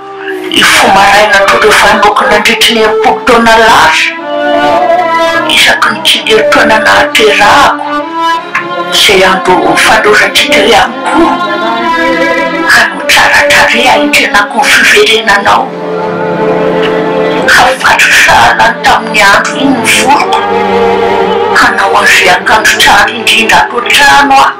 Ny fo maraina tonga efa noko nandritry ny enimpolo taona lasa, isaky ny dimy herintaona nahaterahako, izay andro fanolorantsika ihany koa ka no tsara tarehy haintrenako ny fiverenanao. Hafatro sahala tamin'ny andro iny ny voloko, hanao an'izay akanjo tsara indrindra ato an-trano aho.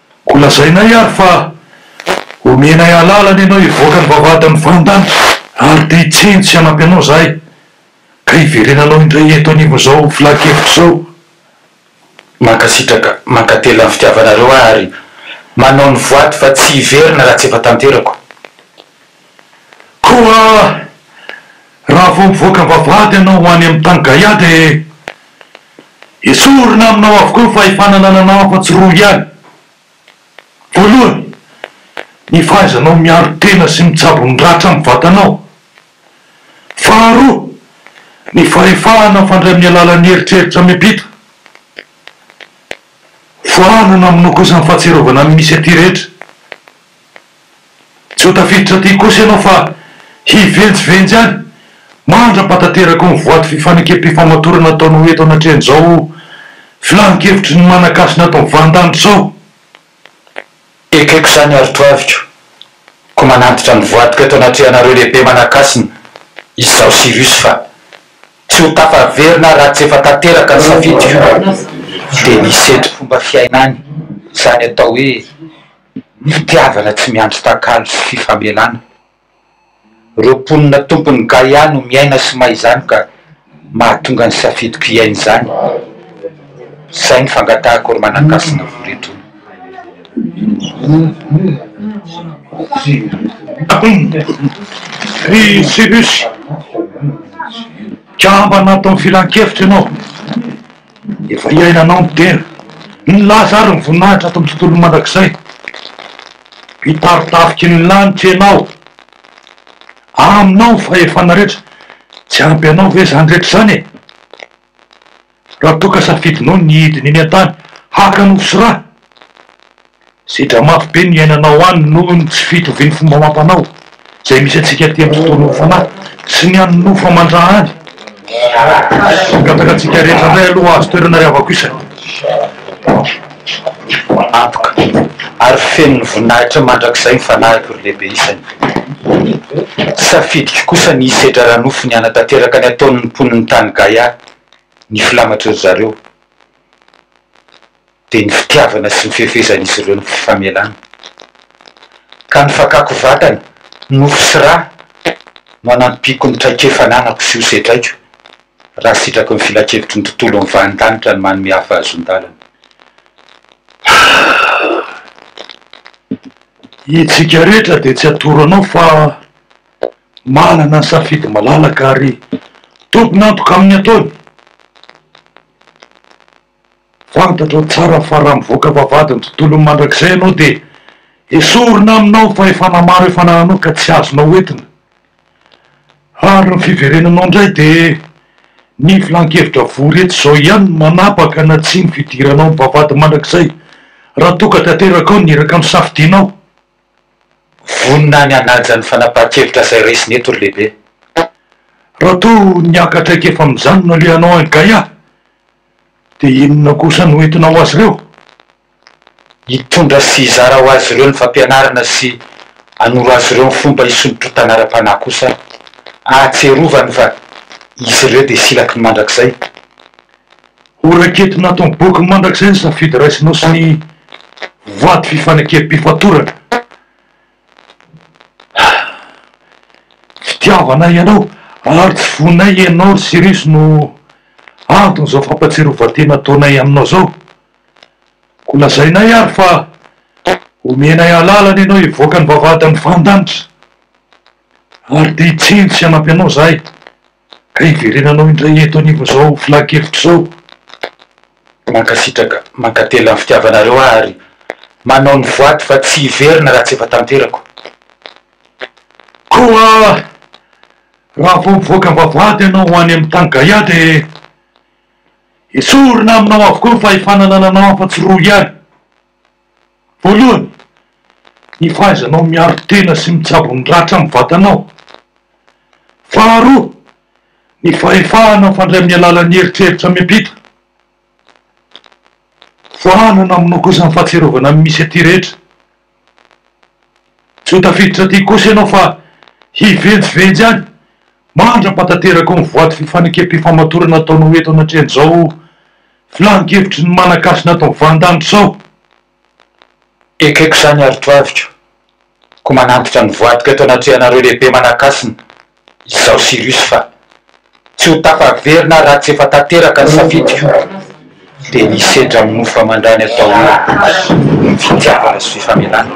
Koa lazainay ary fa omenay alalana ianao hivoaka ny vavahadin'ny vanindanitra ary te hitsinjo sy hanampy anao izahay ka hiverenanao indray eto anivon'izao filankevitra izao. Mankasitraka, mankatelina ny fitiavanareo ahy ary manao ny voady fa tsy hiverina raha tsy efa tanterako. Koa raha vao mivoaka ny vavahady ianao ho any amin'ny tany Gaia dia. Esorina aminao avokoa ny fahefana anananao afa tsy roa ihany. Voalohany, ny fahaizanao miaro tena sy mitsabo ny ratra amin'ny vatanao. Faharoa, ny fahefahana mifandray amin'ny alalan'ny eritreritra miampita. Voahanana aminao kosa ny fahatsiarovana ny misy aty rehetra. Tsy ho tafiditra aty kosa ianao fa hivenjivenjy any mandrapa tanteraka ny voady fifanekem-pifamatorana ataonao eto anatrehan'izao filan-kevitry ny manan-kasina ato Vantany izao. Ekeko izany ary toaviko ko manantitra ny voadiko eto anatrehanareo lehibe manan-kasina izao Cyrus fa tsy ho tafaverina raha tsy efa tanteraka ny safidiko. Dia misy hetri-pomba fiainany izany atao hoe. Fitiavana tsy miandry takalo sy fifamelana. Ireo mponina tompon'i Gaia no miaina sy may izany ka mahatonga ny safidiko hiaina izany. Izay ny fangatahako ry Manankasina Voritony. Ry Cyrus, jamba anatin'ny filankevitra ianao. Efa iainanao ny tena. Nilaza àry ny voninahitra ato amin'ny tontolony mandrakizay, Mpitari-tafiky ny lanitra ianao. Aminao ny fahefana rehetra. Tsy ampy anao ve izany rehetra izany e? Raha toa ka safidinao ny hidina eny an-tany haka nofo sy rà, Sedra mafy be no iainanao any noho ny tsy fitovian'ny fomba amam-panao izay misy antsika aty amin'ny fotoanan'ny Fanahy sy ny an'ny nofo aman-drahany. Mangataka antsika rehetra indray aloha hahazo toerana ry havako isany. Antoka, ary feno voninahitra mandrakizay ny Fanahiko ry Lehibe isany. Safidiko kosa ny hisedra ara-nofo ny hanatanteraka ny ataon'ny mponin'ny tany Gaia ny filamatr'i ry zareo dia ny fitiavana sy ny fihafezan'izy ireo ny famelana. Ka ny fakako vatana, nofo sy ra no hanampiako ny traikefa ananako sy ho sedraiko raha sitraky ny filankevitry ny tontolon'ny vanin-danitra ny manome ahy fahazon-dalana. Isika rehetra dia tsy atoro anao fa. Manana ny safidy malalaka ary tompon'antoka amin'ny ataony. Fantatrao tsara fa raha mivoaka vavahadin'ny tontolon'ny mandrakizay ianao dia esorina aminao ny fahefana maro efa anananao ka tsy azonao hoentina. Ary ny fiverenanao indray dia ny filankevitra vory eto izao ihany no manapaka na tsia ny fidiranao amin'ny vavahady mandrakizay raha toa ka tanteraka ao ny iraka nosafidianao. Vonona ny hanaja ny fanapahan-kevitra izay resiny eto ry lehibe. Raha toa niaka traikefa amin'izany no nalehanao any Gaia, dia inona kosa no entinao ho azy ireo? Hitondra sy hizara ho azy ireo ny fampianarana sy hanoro azy ireo ny fomba hisondrotrotana ara-panahy kosa aho. Ahatsiarovany fa izy ireo dia silaky ny mandrakizay. Ho raketina ato amin'ny boky mandrakizay ny safidy raisinao sy ny voady fifanekem-pifatorana. Fitiavanay ianao ary tsy voninay ianao ry Sirius no anton'izao fampatsiarovan-tena ataonay aminao izao. Koa lazainay ary fa omenay alalana ianao hivoaka ny vavahadin'ny fahan-danitra. Ary te-hitsinjo sy hanampy anao izahay Hiverenanao indray eto anivon'izao filankevitra izao. Mankasitraka, mankatelina ny fitiavanareo ahy ary manao ny voady fa tsy hiverina raha tsy efa tanterako. Koa raha vao mivoaka vavahady ianao ho any amin'ny tany Gaia dia esorina aminao avokoa ny fahefana anananao afa-tsy roa ihany. Voalohany, ny fahaizanao miaro tena sy mitsabo ny ratra amin'ny vatanao. Faharoa, ny fahefahana mifandray amin'ny alalan'ny eritreritra miampita. Voahanana aminao kosa ny fahatsiarovana ny misy aty rehetra. Tsy ho tafiditra aty kosa ianao fa hivenjivenjy any mandra-pahatanteraka ao ny voady fifanekem-pifamatorana ataonao eto anatrehan'izao Filan-kevitry ny manan-kasina ato Vandantsao. Ekeko izany ary toaviko, koa manantitra ny voadiko eto anatrehanareo lehibe manan-kasina, izaho Sirius fa, tsy ho tafaverina aho raha tsy efa tanteraka ny safidiko, dia ny hisedra amin'ny nofo aman-drany atao hoe fitiavana sy fifamelana.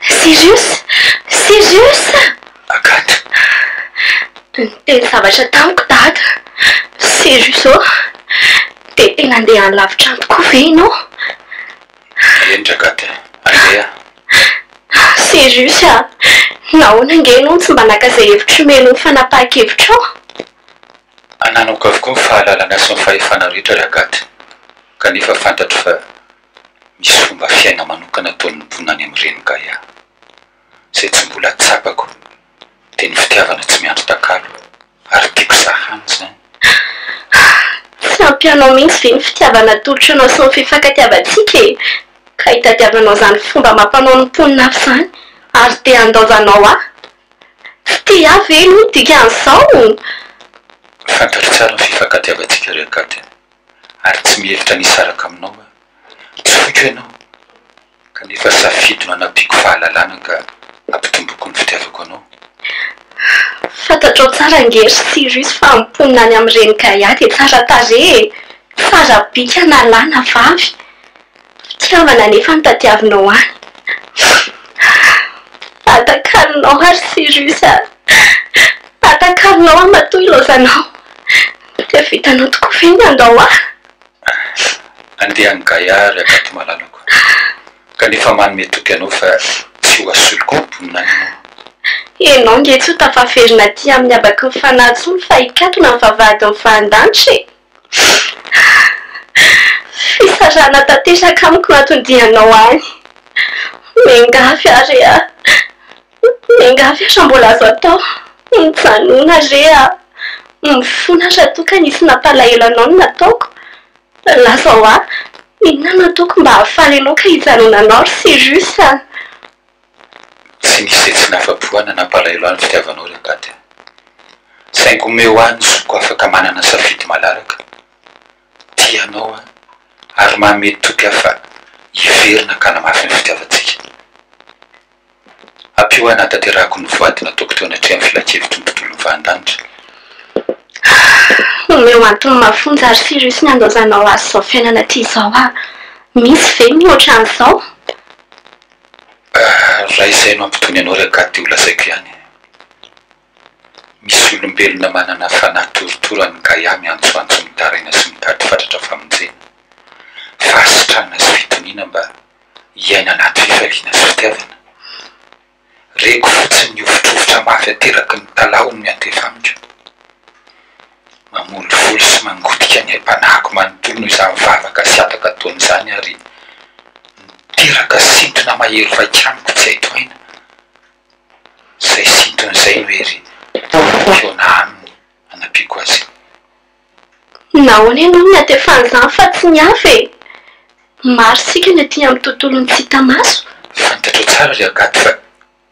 Sirius! Sirius! Agatha! Niteny zavatra tamiko Dada. Sirius ô, dia tena handeha any lavitra any tokoa ve ianao? Eny ry Agatha, handeha. Sirius a! Nahoana ange ianao no tsy mba naka izay hevitra omen'ny fanapahan-kevitrao? Ananako avokoa ny fahalalana sy ny fahefana rehetra ry Agathe, kanefa fantatro fa misy fomba fiaina manokana ataon'ny mponina any amin'ny Reny Gaia. Izay tsy mbola tsapako dia ny fitiavana tsy miandry takalo, ary tiako sahana izany. Ah! Tsy ampy anao mihitsy ve ny fitiavana atolotro anao sy ny fifankatiavantsika e! Ka itadiavanao izany fomba amam-panaon'ny mponina hafa izany ary te handaoza anao ahy Tsy tia ahy ve aloha ny dikan'izao? Fantatro tsara ny fifankatiavantsika ry Agathe a, ary tsy mihevitra ny hisaraka aminao aho. Tsoiko ianao, kanefa safidy no anampiako fahalalana ka ampitomboiko ny fitiavako anao. Fantatrao tsara ange ry Cyrus fa ny mponina any amin'i Renigahiahy dia tsara tarehy e! Tsara bika na lahy na vavy. Tsy havana anefa ny tadiavinao ahy. Atakarinao aho ry Cyrus a! Atakarinao aho matoa ilaozanao. Dia vitanao tokoa ve ny handao ahy? Andeha any Gaia ry Agathe malalako, kanefa manome toky anao fa tsy ho asolo koa ny boninahiny moa. Ianao ange tsy ho tafaverina aty amin'ny habaky ny fanahy intsony fa hikatona ny vavahadin'ny fahan-danitra e! Fisarahana tanteraka amiko no anton-dianao any. Mengafy aho re a! Mengafy aho raha mbola azo atao. Mijanona re a! Mifona aho raha toa ka nisy nampalahelo anao no nataoko. Lazao ahy, inona no ataoko mba hahafaly anao ka hijanona anao ry Sirius a! Tsy nisy izay tsy nafapohana na mpalahelo ahy ny fitiavanao ry Ankady a! Saingy omeo ahy ny zoko afaka manana safidy malalaka, tia anao aho ary manome toky aho fa hiverina hanamafy ny fitiavantsika. Ampio ahy hanatanterahako ny voady nataoko teo anatrehan'ny Filankevitry ny Tontolon'ny Vahandanitra. Ahh! Omeo antony mafonja ary serieux ny handaozanao azy izao fiainana aty izao aho. Misy ve ny mihoatra an'izao? Raha izay no hampitony anao ry Akaty dia ho lazaiko ihany. Misy olombelona manana fanahy torotoro any Gaia miantsoantso mitaraina sy mitady fatratra famonjena, fahasitrana sy fitoniana mba hiaina anaty fifaliana sy fitiavana. Reko fotsiny ny hovotrovotra mafy ateraky ny talahony miantefa amiko. mamolivoli sy mangotika ny aim-panahiko manontolo noho izany vavaka sy hataka ataony izany ary niteraka sintona mahery vaika amiko tsy hay tohaina. Izay sintona izay no hery hihaona aminy hanampiako azy. Nahoana ianao no niantefan'ny izany fa tsy ny hafa e? Maro isika ny aty amin'ny tontolon'ny tsy hita maso. Fantatrao tsara ry Agathe fa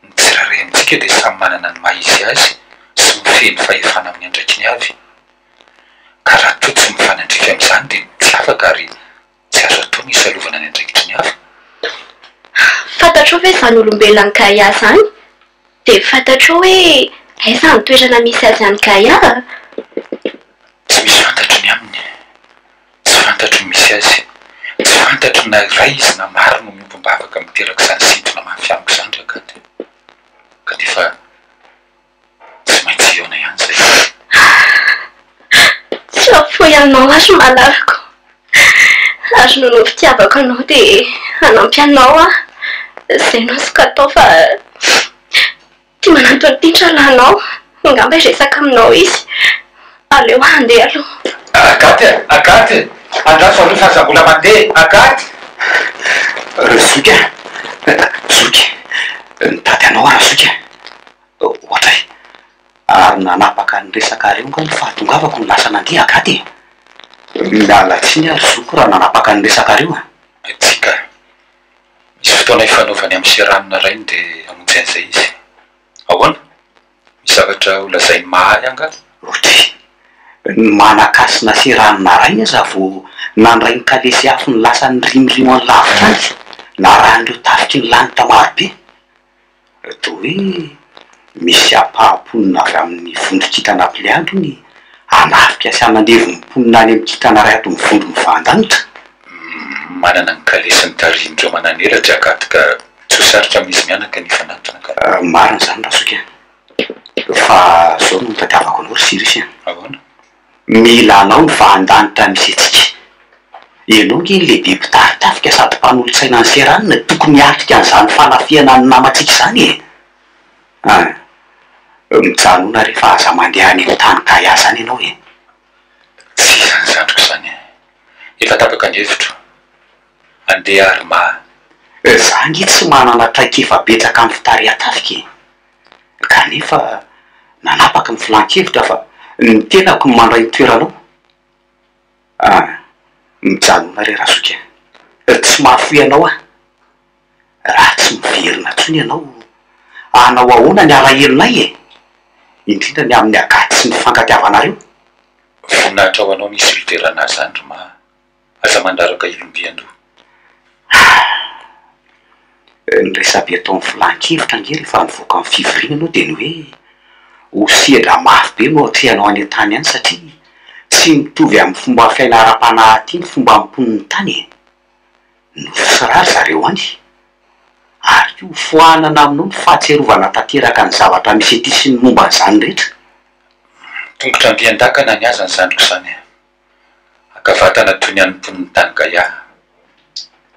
Ny tsirairay amintsika dia samy manana ny maha-izy azy sy mifehy ny fahefana amin'ny andraikiny avy, ka raha toa tsy mifanandrify amin'izany dia tsy afaka ary tsy azo atao ny hisalovana ny andraikitry ny hafa. Fantatrao ve izany olombelona an'i Gaia izany? Dia fantatrao hoe aiza ny toerana misy azy any Gaia? Tsy misy fantatro ny aminy. Tsy fantatro ny misy azy. Tsy fantatro na iray izy na maro no miombom-bavaka miteraka izany sintona mafy amiko izany ry Agathe. Kanefa tsy maintsy hihaona ihany izay zavatra. Tsy afoy anao aho ry malalako. Ary noho ny fitiavako anao dia hanampy anao aho. Izay no azoko atao fa. Tia manantona ny tintralanao. Angamba hiresaka aminao izy. Aleo handeha aloha. Agathe a! Agathe! Andraso aloha fa aza mbola mandeha. Agathe! Razoky a! Zoky! Mitady anao aho Razoky a! Ohatra e! Ary nanapaka ny resaka reo nga ny fahatongavako no lasa nandeha Agathe e! Miala tsiny aho ry zokiko raha nanapaka ny resaka reo a! Tsy ka! Misy fotoana ifanaovany amin'ny seranina rainy dia hamonjy an'izay izy. Ahoana? Misy zavatra ho lazainy maha-ahy angaha? Ruthie. Ny manan-kasina seranina rainy aza vao nandray ny kalesy afo ny lasan'ny rimorimo any lavitra any, narahan'ireo tafiky ny lanitra marobe. Raha toa hoe misy ampaha-mponina avy amin'ny vondron-kintana Apleady hono e, hanafika sy hanandevo ny mponina any amin'ny kintana iray ato amin'ny vondro mivahan-danitra? Manana ny kalesiny tarihin'ireo manan'ela tsy akady ka tsy ho sarotra amin'izy mianaka ny hifanatona ka. Marina izany Razoky a! Fa izao no nitadiavako anao ry Sirisy a! Ahoana? Mila anao ny vahan-danitra mihetsika. Ianao ange ilay be mpitari-tafika sady mpanolotsaina ny seranana tokony hiatrika an'izany fanafihana ny namantsika izany e! An! Mijanona re fa aza mandeha any efi-tany Gaia izany ianao e! Tsy izany zandriko izany e! Efa tapaka ny hevitro. Andeha ary mah. Za ange tsy manana traikefa betsaka amin'ny fitarihan-tafika e! kanefa nanapaka ny filan-kevitra fa ny tenako no mandray ny toeranao. Ah, mijanona re Razoky a! tsy mahafoy anao aho raha tsy miverina intsony ianao, hanao ahoana ny alahelonay e? indrindra ny amin'ny angady sy ny fifankatiavanareo? Voninahitra ho anao ny hisolotera anazy izany ry Mah a! Aza mandraraka ilony be andoha ah! Ny resabe atao amin'ny filan-kevitra ange rehefa mivoaka amin'ny fivoriana ianao dia ny hoe ho sedra mafy be no atrehanao any an-tany any satria tsy mitovy amin'ny fomba fiaina ara-panahy aty ny fomba ampon'ny tany e! Nosy sy ra ry zareo any ary koa ho foanana aminao ny fahatserovana tanteraka ny zavatra misy aty sy ny momba an'izany rehetra. Tongotra am-piandakana ny azy ny zandriko izany e! Maka vatana toy ny an'ny mponin'ny tany Gaia.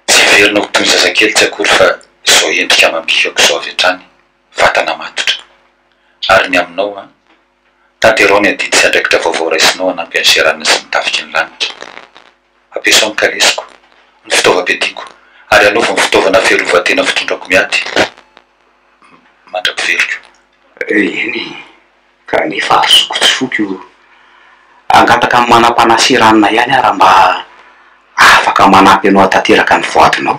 Tsy hiverina ho toy ny zazakely tsy akory fa izao endrika mambikako izao avy hatrany, vatana matotra. Ary ny aminao an? Tanterao ny adidy sy andraikitra vaovao raisinao hanampy an'i Sheeran sy ny tafiky ny lanitra. Ampiasao ny kalesiko, ny fitaovam-piadiako, ary anaovy ny fitaovana fiarovan-tena fitondrako miady mandra-piveriko. Eny. Ka nefa ary zoky tsy foky o! Hangataka amin'ny manam-panahy sy ranona ihany aho raha mba afaka manampy anao hahatanteraka ny voadinao.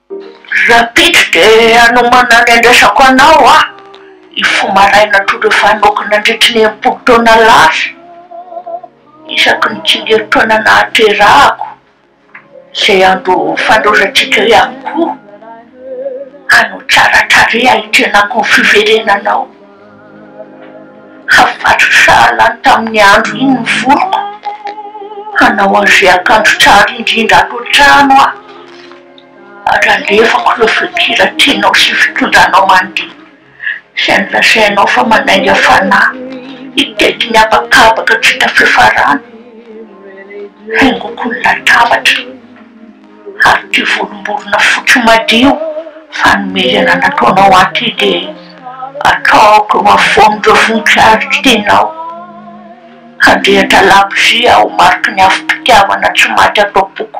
Rampitso dia hanomana ny andraisako anao aho, ny fo maraina toy ireo fanoko nandritry ny enimpolo taona lasa, isaky ny dimy herintaona nahaterahako, izay andro fanolorantsika ihany koa, hanao tsara tarehy hahitrenako ny fiverenanao. Hafatotro sahala ny tamin' ny andro iny ny voloko, hanao an'izay akanjo tsara indrindra ato an-trano aho. Ralefako ireo fikira tianao sy fitondranao mandihy izay nolazainao fa manainga fanahy hitety ny habakabaka tsy hita fiafarany haingoko ny latabatra ary ity volomborona fotsy madio fanomezana nataonao ahy ity dia ataoko eo afovoan'ireo voninkazo tianao handrehitra labozia ho mariky ny afom-pitiavana tsy maty ato am-poko.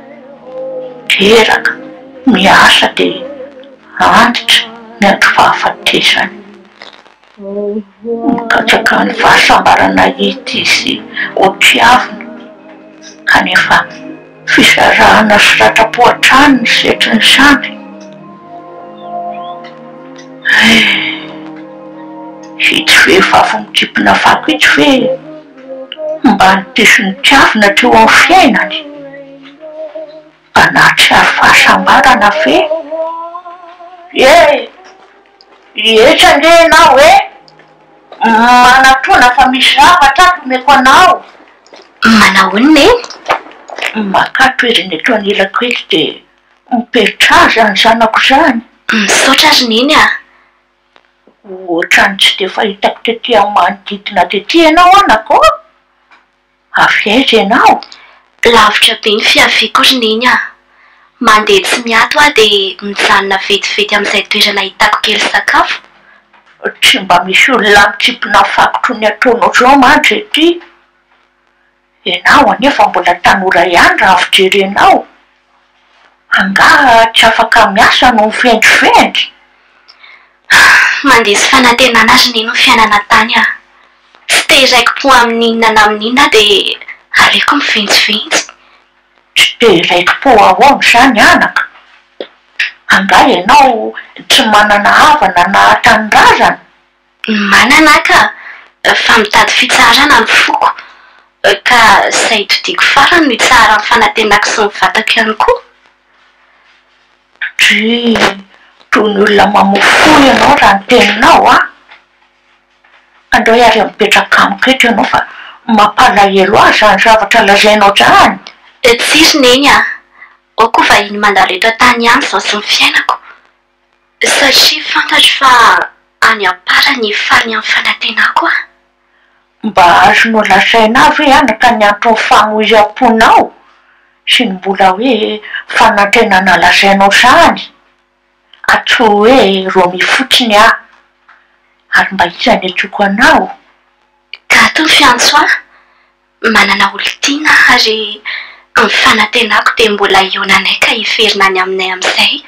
Reraka, miasa dia antitra miandry fahafatesany. Mikatsaka ny fahasambarana ity sy hotiavina, kanefa fizarana sy ratram-po hatrany ny setriny samy. Its ve fako mitipina fako its ve? mba nitezim-piavina teo amin'ny fiainany? Mba nahatsiaro fahasambarana ve? Ie, hihetsika ange ianao hoe manatona fa misy zavatra ato omeko anao. Manao inona e? Makà toerana eto anilako eto dia mipetraha izany zanako izany. Misaotra ry Neny a! Ohatran'ny tsy dia fahitako tety amin'ny manodidina tety ianao anako ô! Avy aiza ianao? Lavitra be ny fiaviako ry Neny a! Mandeha tsy miato aho dia mijanona vetivety amin'izay toerana ahitako kely sakafo. Tsy mba misy olona mikimpina ny fakotrony ataonao izao mantsy ety? Ianao anefa mbola tanora ihany raha fijerenao. Angaha tsy afaka miasa noho ny fendrofendry? Mandiso fanantenana ry nino ny fiainana tany a! Tsy te hiraiki-po amin'inona na amin'inona dia aleoko mivinjivinjy. Tsy te hiraiki-po ahoana izany anaka? Angaha ianao tsy manana havana na tanindrazana? Manana aho ka, fa mitady fitsaharana ny foko, ka izay itodiko farany no itsaharan'ny fanantenako sy ny vatako ihany koa. Dryy, toy ny olona mamoa fo ianao raha ny teninao an! Andao iary mipetraka amiko eto ianao fa mampalahelo ahy izany zavatra lazainao izany. Tsia ry Neny an! Aoka ho vahiny mandalo eto an-tany ihany izaho sy ny fiainako. Satria fantatro fa any am-pala ny fanian'ny fanantenako an! Mba azonao lazaina ve anaka ny anton'ny famoizam-ponao sy ny mbola hoe fanantenana lazainao izany? Antsoy hoe Romy fotsiny aho, ary mba iza ny antsoiko anao? Tato ny fiantsoana, Manana olon-tiana ary ny fanantenako dia mbola eo nanay ka hiverina any aminay amin'izay.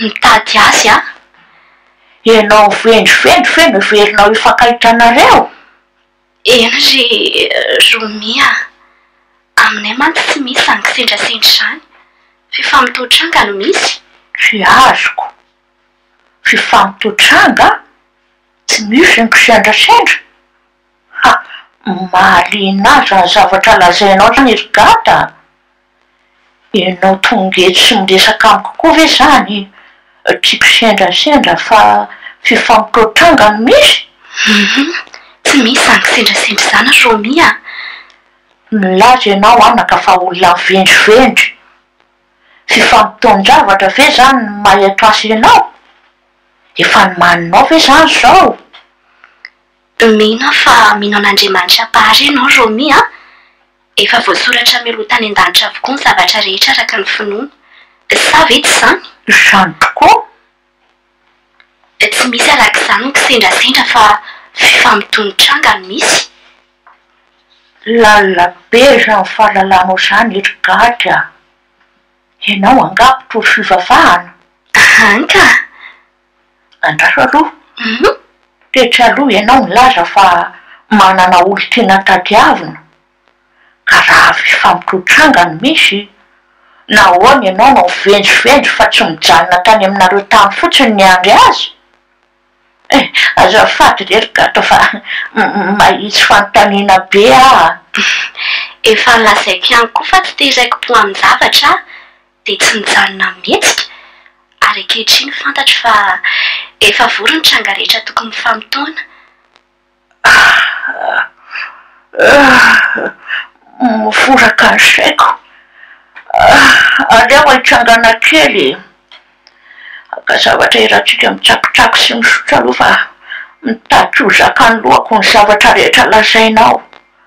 Mitady azy aho. Ianao vendry vendry ve no heverinao hifankahita anareo? Eny ry Romy a! Aminay mantsy tsy misy izany kisendrasendra izany. Fifamtohan-tranga no misy. Tsy azoko. Fifamtohan-tranga? Tsy misy ny kisendrasendra? Ha! Mahaliana ahy izany zavatra lazainao izany ry Gadà a! Ianao tonga eto sy miresaka amiko koa ve izany? Tiako sendrasendra fa fifampitrao-tranga no misy? Humm! Tsy misy izany kisendrasendra izany ry Romy a! Milaza ianao anaka fa olona mivendrivendry. Fifampitaon-javatra ve izany no maha eto asa ianao? Efa nomaninao ve izany izao? Mino aho fa mino an'Andriamanitra Mpahary ianao Romy a! Efa voasoratra mialoha tany an-danitra avokoa ny zavatra rehetra araka ny finoana. Sa ve tsy izany? Izany tokoa! Tsy misy araka izany ny kisendrasendra fa fifamotoan-tranga no misy. Lalina be izany fahalalanao izany eto Gadra a! Ianao angaha mpitory fivavahana? An ka! Andraso aloha, hum! Tetsy aloha ianao milaza fa manana olon-tiana tadiavina, ka raha avy fampitro tranga no misy, nahoana ianao no mivenjivenjy fa tsy mijanona tany aminareo tany fotsiny niandry azy? Eh, azafady re ry Gato fa mahitsy fanontaniana be aho a! Efa lazaiko ihany koa fa tsy te hiraiki-po amin-javatra aho. dia tsy nijanona mihetsika ary ankehitriny fantatro fa efa vory ny tranga rehetra tokony mifamotoana. Miforaka ny saiko. Aleo hitsangana kely e! Haka zavatra iarahantsika mitsakotsako sy misotra aloha fa mitady tsy ho zakan'ny lohako ny zavatra rehetra lazainao.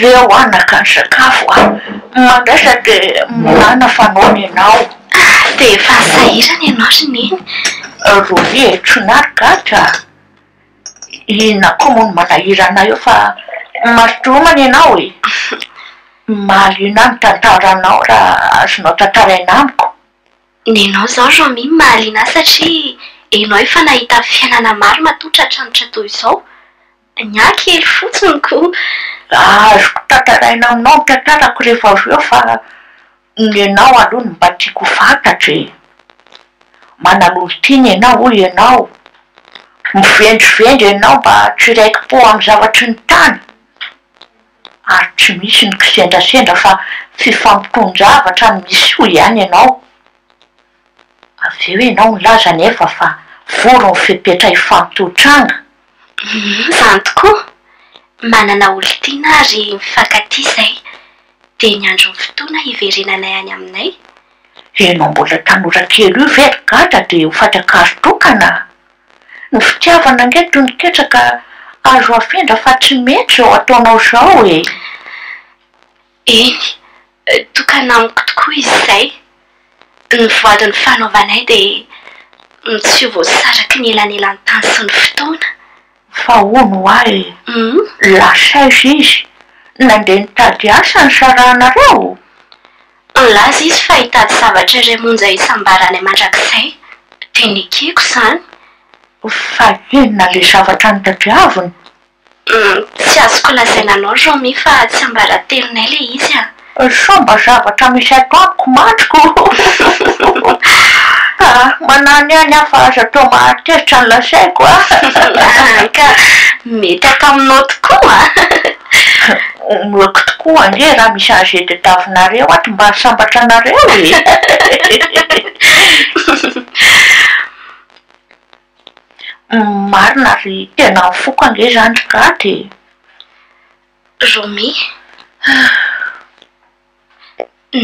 Leo anaka ny sakafo a! Mandrasa de milana fanaony ianao. Dia efa sahirana ianao ry Neny. Rovia e, tsy nary gadra a! Inona koa moa no manahira anao eo fa mazotoa homana ianao e! Mahaliana ahy ny tantaranao raha azonao tantaraina amiko. Nenao izao jean mime mahaliana ahy satria enao efa nahita fiainana maro matoa tratranitra toy izao. Ny ahy kely fotsiny koa. Azoko tantaraina aminao ny tantarako rehefa avy eo fa. Ianao aloha no mba tiako ho fantatro e! Manan'olon-tiana ianao hoy ianao, mivendrovendro ianao mba tsy iraiki-po amin'ny zavatry ny tany, ary tsy misy ny kisendrasendra fa fifampiton-javatra no misy hoy ihany ianao. Avy eo ianao milaza anefa fa voron'ny fepetra hifantoha tranga. Izany tokoa! Manana olon-tiana ary mifankatia izahay, dia ny andron'ny fotoana hiverenanay any aminay. Ianao mbola tanora kely io ve ry gadra dia ho fatra-kazo tokana a! Ny fitiavana ange toy ny ketraka azo afindra fa tsy mety izao ataonao izao e! Eny, tokana amiko tokoa izy izay. Ny voadin'ny fanaovanay dia tsy ho voasaraky ny elanelan-tany sy ny fotoana. Fa hono ho ahy, lasa aiza izy? Nandeha nitady asa nisarahanareo? Nilaza izy fa hitady zavatra iray monja isambarany mandrakizay, dia nekeko izany. Fa inona ilay zavatra nitadiaviny? Hum, tsy azoko lazaina anao Romy fa tsiambaratelonay le izy an! Sao mba zavatra misy ato amiko matroka o! Ah, manano ihany aho fa aza atao mahatezitra ny lazaiko a! An ka! Mety ato aminao tokoa an! Omeko tokoa ange raha misy angede tavinareo ato mba hahasambatra anareo e! Marina ve tena ny foko ange izany ry Gadra e! Romy,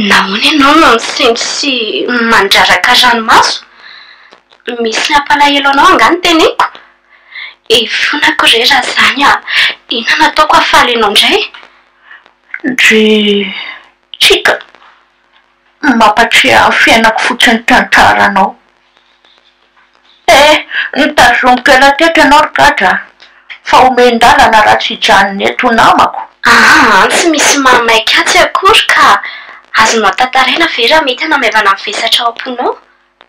nahoana ianao no misaingy sy mandraraka ranomaso? Misy nampalahelo anao angaha ny teneniko? Ifonako re raha izany an! Inona no ataoko hahafaly anao indray? Dry, tchika! Mampatsiahy ny fiainako fotsiny ny tantaranao. He, nitazomiko ela teto ianao ry gadra a! Fa omen-dalana raha tsy hijanona eto ho namako? Aa, tsy misy maha maika atsy akory ka! Azonao tantaraina ve raha mety hanamaivana ny vesatra ao am-ponao?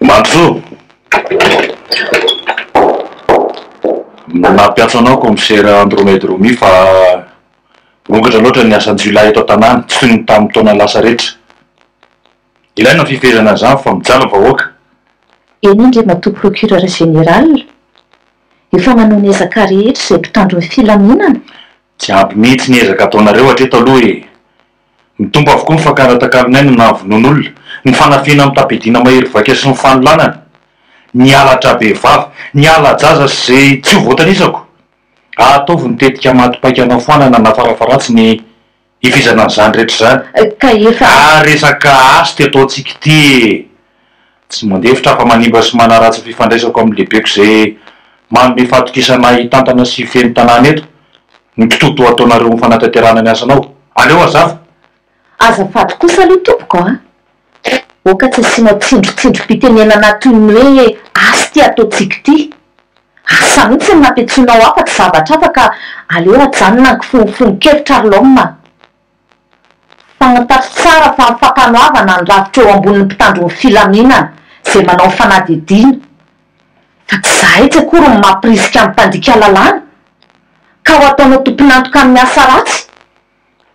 Matoa nampiantso anao kaomisera Andromeide Romy fa mirongatra loatra ny asan-jiolahy eto an-tanàna, tsy toy ny tamin'ny taona lasa rehetra. Ilaina ny fifehezana an'izany fa mijaly ny vahoaka. Eny Andriamatoa Procureur Général, efa manao ny ezaka rehetra izay mpitandro ny filaminana. Tsy ampy mihitsy ny ezaka ataonareo hatreto aloha e! Mitombo avokoa ny fakaratakalonay no nahavonoan'olona, ny fanafihana amin'ny tapidiana mahery vaika sy ny fanolanana, ny halatra be vava, ny hala-jaza sy izay tsy ho voatanisako. Ataovy ny tetika maty paika hanafoanana na farafaharatsiny ny. Hifizana an'izany rehetra izany. Ka efa. Ary resaka asa ity ataontsika ity e! Tsy mandefitra aho fa manimba sy manaratsy ny fifandraisako amin'ny lehibeko izay manome fahatokisana ahy hitantana sy hifehy ny tanàna eto ny kitoatoa ataonareo amin'ny fanatanterahana ny asanao. Aleo azafd. Azafady kosa aloha tompoko a! Aoka tsy asianao tsindrotsindrom-pitenenana toy ny hoe asa ity ataontsika ity. Asa mihitsy ny nampiantsoinao ahy fa tsy zavatra hafa ka aleo hajanona ny kifonofonon-kevitra ry Lom a! Fantatro tsara fa ny fampanoavana no rafitra eo ambonin'ny mpitandro ny filaminana izay manao ny fanadihadiana fa tsy izahay tsy akory no mampirisika ny mpandika lalàna ka ho ataonao tompon'antoka amin'ny asa ratsy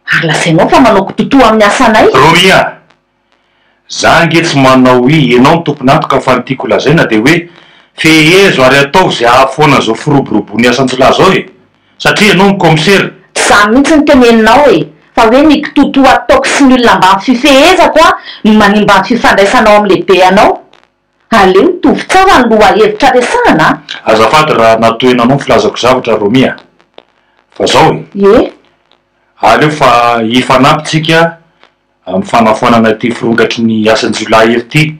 Ary lazainao fa manao kitotoa amin'ny asanay? Romia, za ange tsy manao hoe ianao no tompon'antoka fa ny tiako lazaina dia hoe fehezo ary ataovy izay ahafoana izao firoborobon'ny asan-jiolahy izao e! Satria ianao no kaomisera. Tsy izany mihitsy no teneninao e! Fa hoe ny kitotoa ataoko sy ny olona ambany fifehezako aho no manimba ny fifandraisanao amin'ny lehibe anao? Aleo mitovy tsara ny lohahevitra resahana a! Azafady raha natohina anao ny filazako zavatra Romy a! Fa zao e! Ie! Aleo fa hifanampy tsika amin'ny fanafoanana ity fironkatry ny asan-jiolahy eto ity.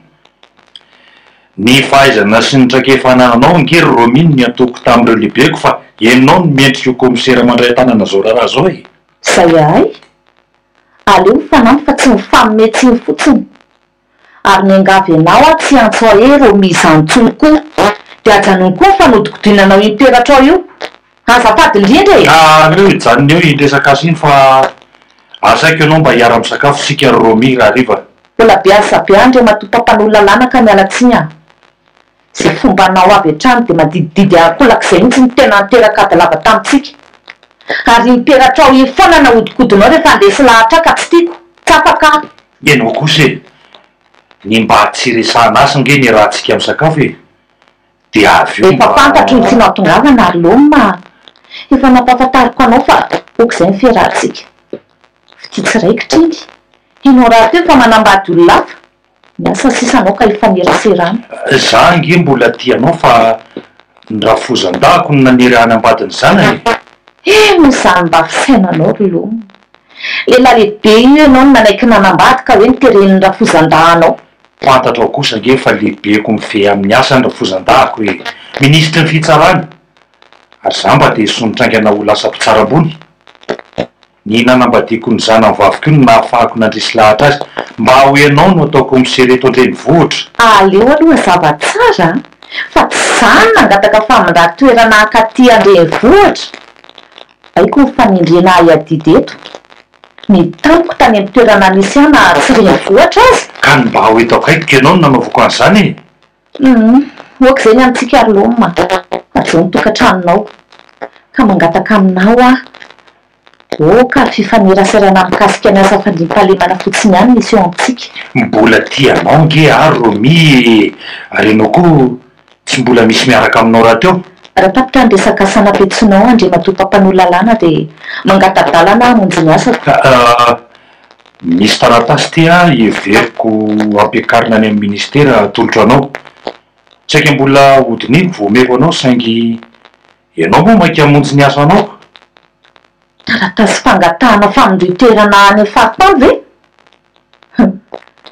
Ny fahaizana sy ny traikefa anananao ange ry Romy no niantoako tamin'ireo lehibeko fa enao no mendrika ho kaomisera mandray an-tanana zao raharaha zao e! Zay ahay! Aleo mifanampy fa tsy mifanome tsiny fotsiny! Ary miangavy anao aho tsy hiantso ahy ireo miza antsoy koa. Dia ajanony koa ny fanodinkodinanao iny peratrao io. Azafady indrindra e! Aleo hijanona eo iny resaka asa iny fa asaiko ianao mba hiara-misakafo isika ry Romy raha hariva. Mbola be asa be any Ramatoa mpampanoa lalàna ka miala tsiny aho. Izay fombanao avy hatrany dia mandidididy ankolaka izay mihitsy no tena niteraka ady lava tamintsika. Ary iny peratrao iny foana nahodinkodinao rehefa handresy lahatra ahy ka tsy tiako. Tsy afaka aho. Ianao kosa e! Ny mba tsy hiresahana azy nge ny ratsika misakafo e! De avy eo mba. Efa fantatro ny tsy nahatongavana ry lom a! Efa nampahafantariko anao fa ok'izay ny fiarahantsika. Fitia tsy raikitra iny. Hainao rahateo fa manambady olona hafa. Miasa sisa anao ka ifaneraserana. Za nge mbola tia anao fa Ny rafozan-dahako no naniry hanambady ny zanany e! Heno izany mba fisainanao ry Lomo. Lehilahy lehibe io ianao no nanaiky nanambady ka hoe ny teren'ny rafozan-dahanao. Fantatrao kosa ange fa lehibeko mifehy amin'ny asa ny rafozan-dahako e! Minisitry ny fitsarana! Ary izaho mba te hisondro traingana ho lasa mpitsara ambony. Ny nanambadiako ny zanany vavy koa no nahafahako nandresy lahatra azy. Mba ho ianao no ataoko misery eto an-drenivohitra. Aleo aloha zava tsara a! Fa tsy za no nangataka famindra-toerana hankaty an-drenivohitra. Baiko ny fanendrena ahy adidy eto. Ny tamiko tany amin'ny toerana nisy ahy na tsy renivohitra aza. Ka ny mba ho eto akaikiko ianao no nanaovako an'izany e! Humm ok zay ny amintsika ary lom a! Ajoho ny tokatranonao ka mangataka aminao aho ok ary fifaneraserana mikasika ny asa fandriampahalemana fotsiny ihany misy eo amintsika. Mbola tia anao ange ary Romy e! Ary ianao koa tsy mbola misy miaraka aminao rahateo? Raha tapitra ny resaka asa nampentsoinao Andriamatoa mpampanoa lalàna dia mangata-dalana aho hamonjy ny asako. Ahh Misy taratasy ity aho heveriko hampiakarina any amin'ny Ministera atolotro anao. Saika mbola hodinihiko vao omeko anao saingy ianao moa mainka hamonjy ny asanao. Taratasy fangatahana famonjin-toerana any amin'ny faritany ve? Hum.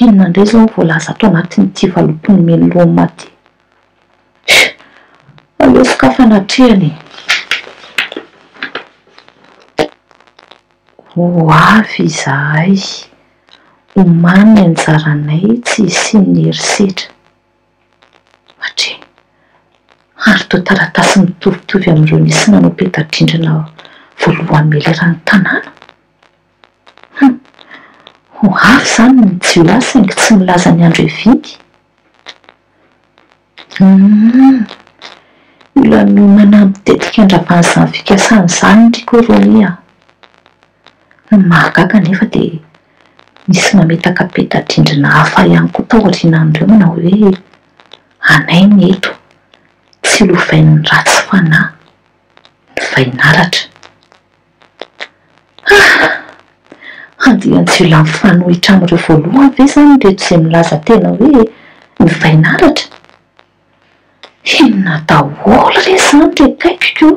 Inona indray izao no voalaza ato anatin'ity valopin'ny meloma ity? Hum! Aleo sokafana hatrehana e! Ho avy izahay, omaly ny anjaranay tsy hisian'ny herisetra. Hatrehina. Haridao taratasy mitovitovy amin'ireo nisy nanao peta-drindrina voalohan'ny mieleran'ny tanàna. Hum! Ho avy izany ny jiolahy saingy tsy milaza ny andro hividy? Humm! Io ilay miomana amin'ny tetika handravan'ny izany fikasana izany ry Koronia a! Ny mahagaga anefa dia misy mametaka peta-drindrina hafa ihany koa tao aorianan'ireo manao hoe, anay ny eto, tsy lovain'ny ratsy fanahy ny vain'aratra. Andian-jiolahy mifanohitra amin'ireo voalohany ve izany ireto izay milaza tena hoe mivain'aratra? Inona daholo re izany ry akaikiko o!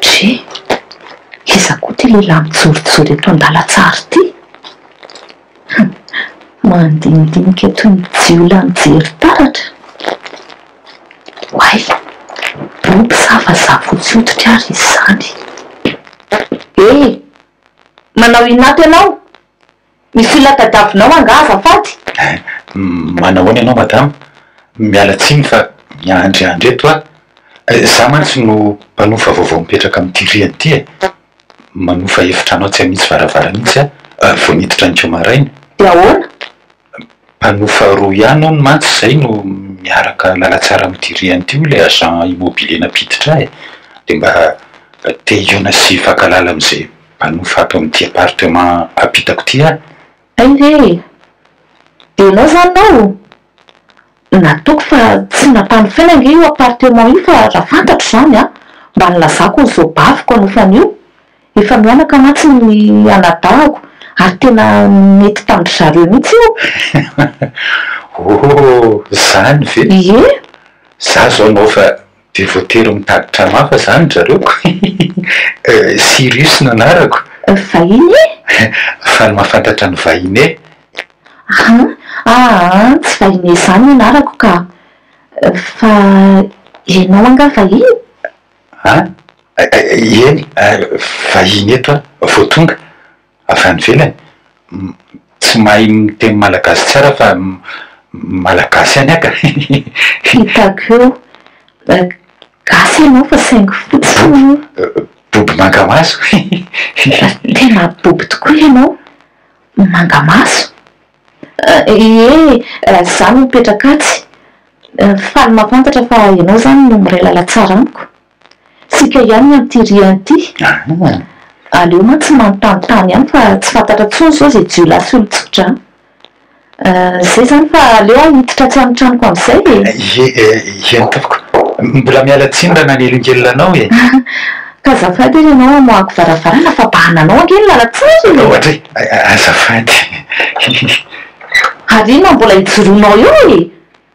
Dry, iza koa ity lehilahy mijorojoro eto an-dalantsary ity? Hum, mandinidinika toy ny jiolahy mijery taratra. Oay, boby sa vazaha fotsy hoditra ary izy izany? Eh! Manao inona ato ianao? Misy olona tadiavinao angaha azafady? Eh, manahoana ianao madama? Miala tsiny fa miandry andry eto aho. Izaho mantsy no mpanofa vaovao mipetraka amin'ity rihana ity e. Manofa efitranao tsy hamintsy varavara mihitsy aho vao niditra an'iko maraina. Dia ahoana? Mpanofa roa ihany hono mantsy izay no miaraka lalatsara amin'ity rihana ity hoy ilay agent immobilier nampiditra ahy e. Dia mba te hihaona sy hifakahalala amin'izay. Manofa ato amin'ity appartement ampitako ity aho. Hay re! Enao izany no natoky fa tsy nampanofaina ange io appartement io fa raha fantatro izany an! mba nilazako ny zoabaviko hanofa an'io. Efa mianaka mantsy ny anadahako ary tena nety tamin-dry zareo mihitsy io. Oh! izany ve? Ie. Za izao no efa Dia voatery mitady trano hafa izany ry zareo ka Sirius no anarako. Vahiny e? Fa ny mahafantatra ny vahiny e? An, aa, tsy vahiny e izany ny anarako ka. Fa ianao angaha vahiny? An, eny, vahiny eto aho, vao tonga. avy any ivelany tsy mahay miteny malagasy tsara fa malagasy ihany aka hitako eo gasy ianao fa saingy fotsy boby manga maso tena boby tokoa ianao manga maso ee za no mipetraka atsy faly mafantatra fa ianao zany no miray lalatsara amiko Tsika ihany ny an'ity ry an ty a! Aleo mantsy manontany tany ihany fa tsy fantatra intsony izao izay jiolahy sy olon-tsodrano. Izay izany fa aleo aho hiditra atsy amin'ny tranoko amin'izay e! Eny tompoko. Mbola miala tsiny raha nanelingelina anao e! Ka azafady ary ianao hamoahako varavarana fa bahananao ange ny làla tsara e! Ohatra e! Azafady. Ary inona mbola ijoroanao eo e!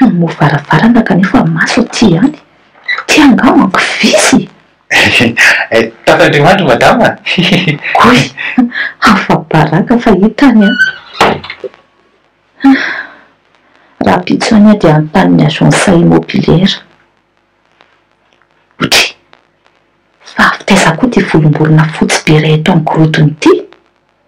Namoha varavarana kanefa maso aty ihany. Ty angaha manko vitsy e! Eh, tafan'Andriamanitra madama e! Koy, afa-baraka fa hita any an! Rahampitso any aho dia hanontany ny agence immobilière. Otry, fa avy taiza koa ty volom-borona fotsy be iray eto amin'ny korotony ity?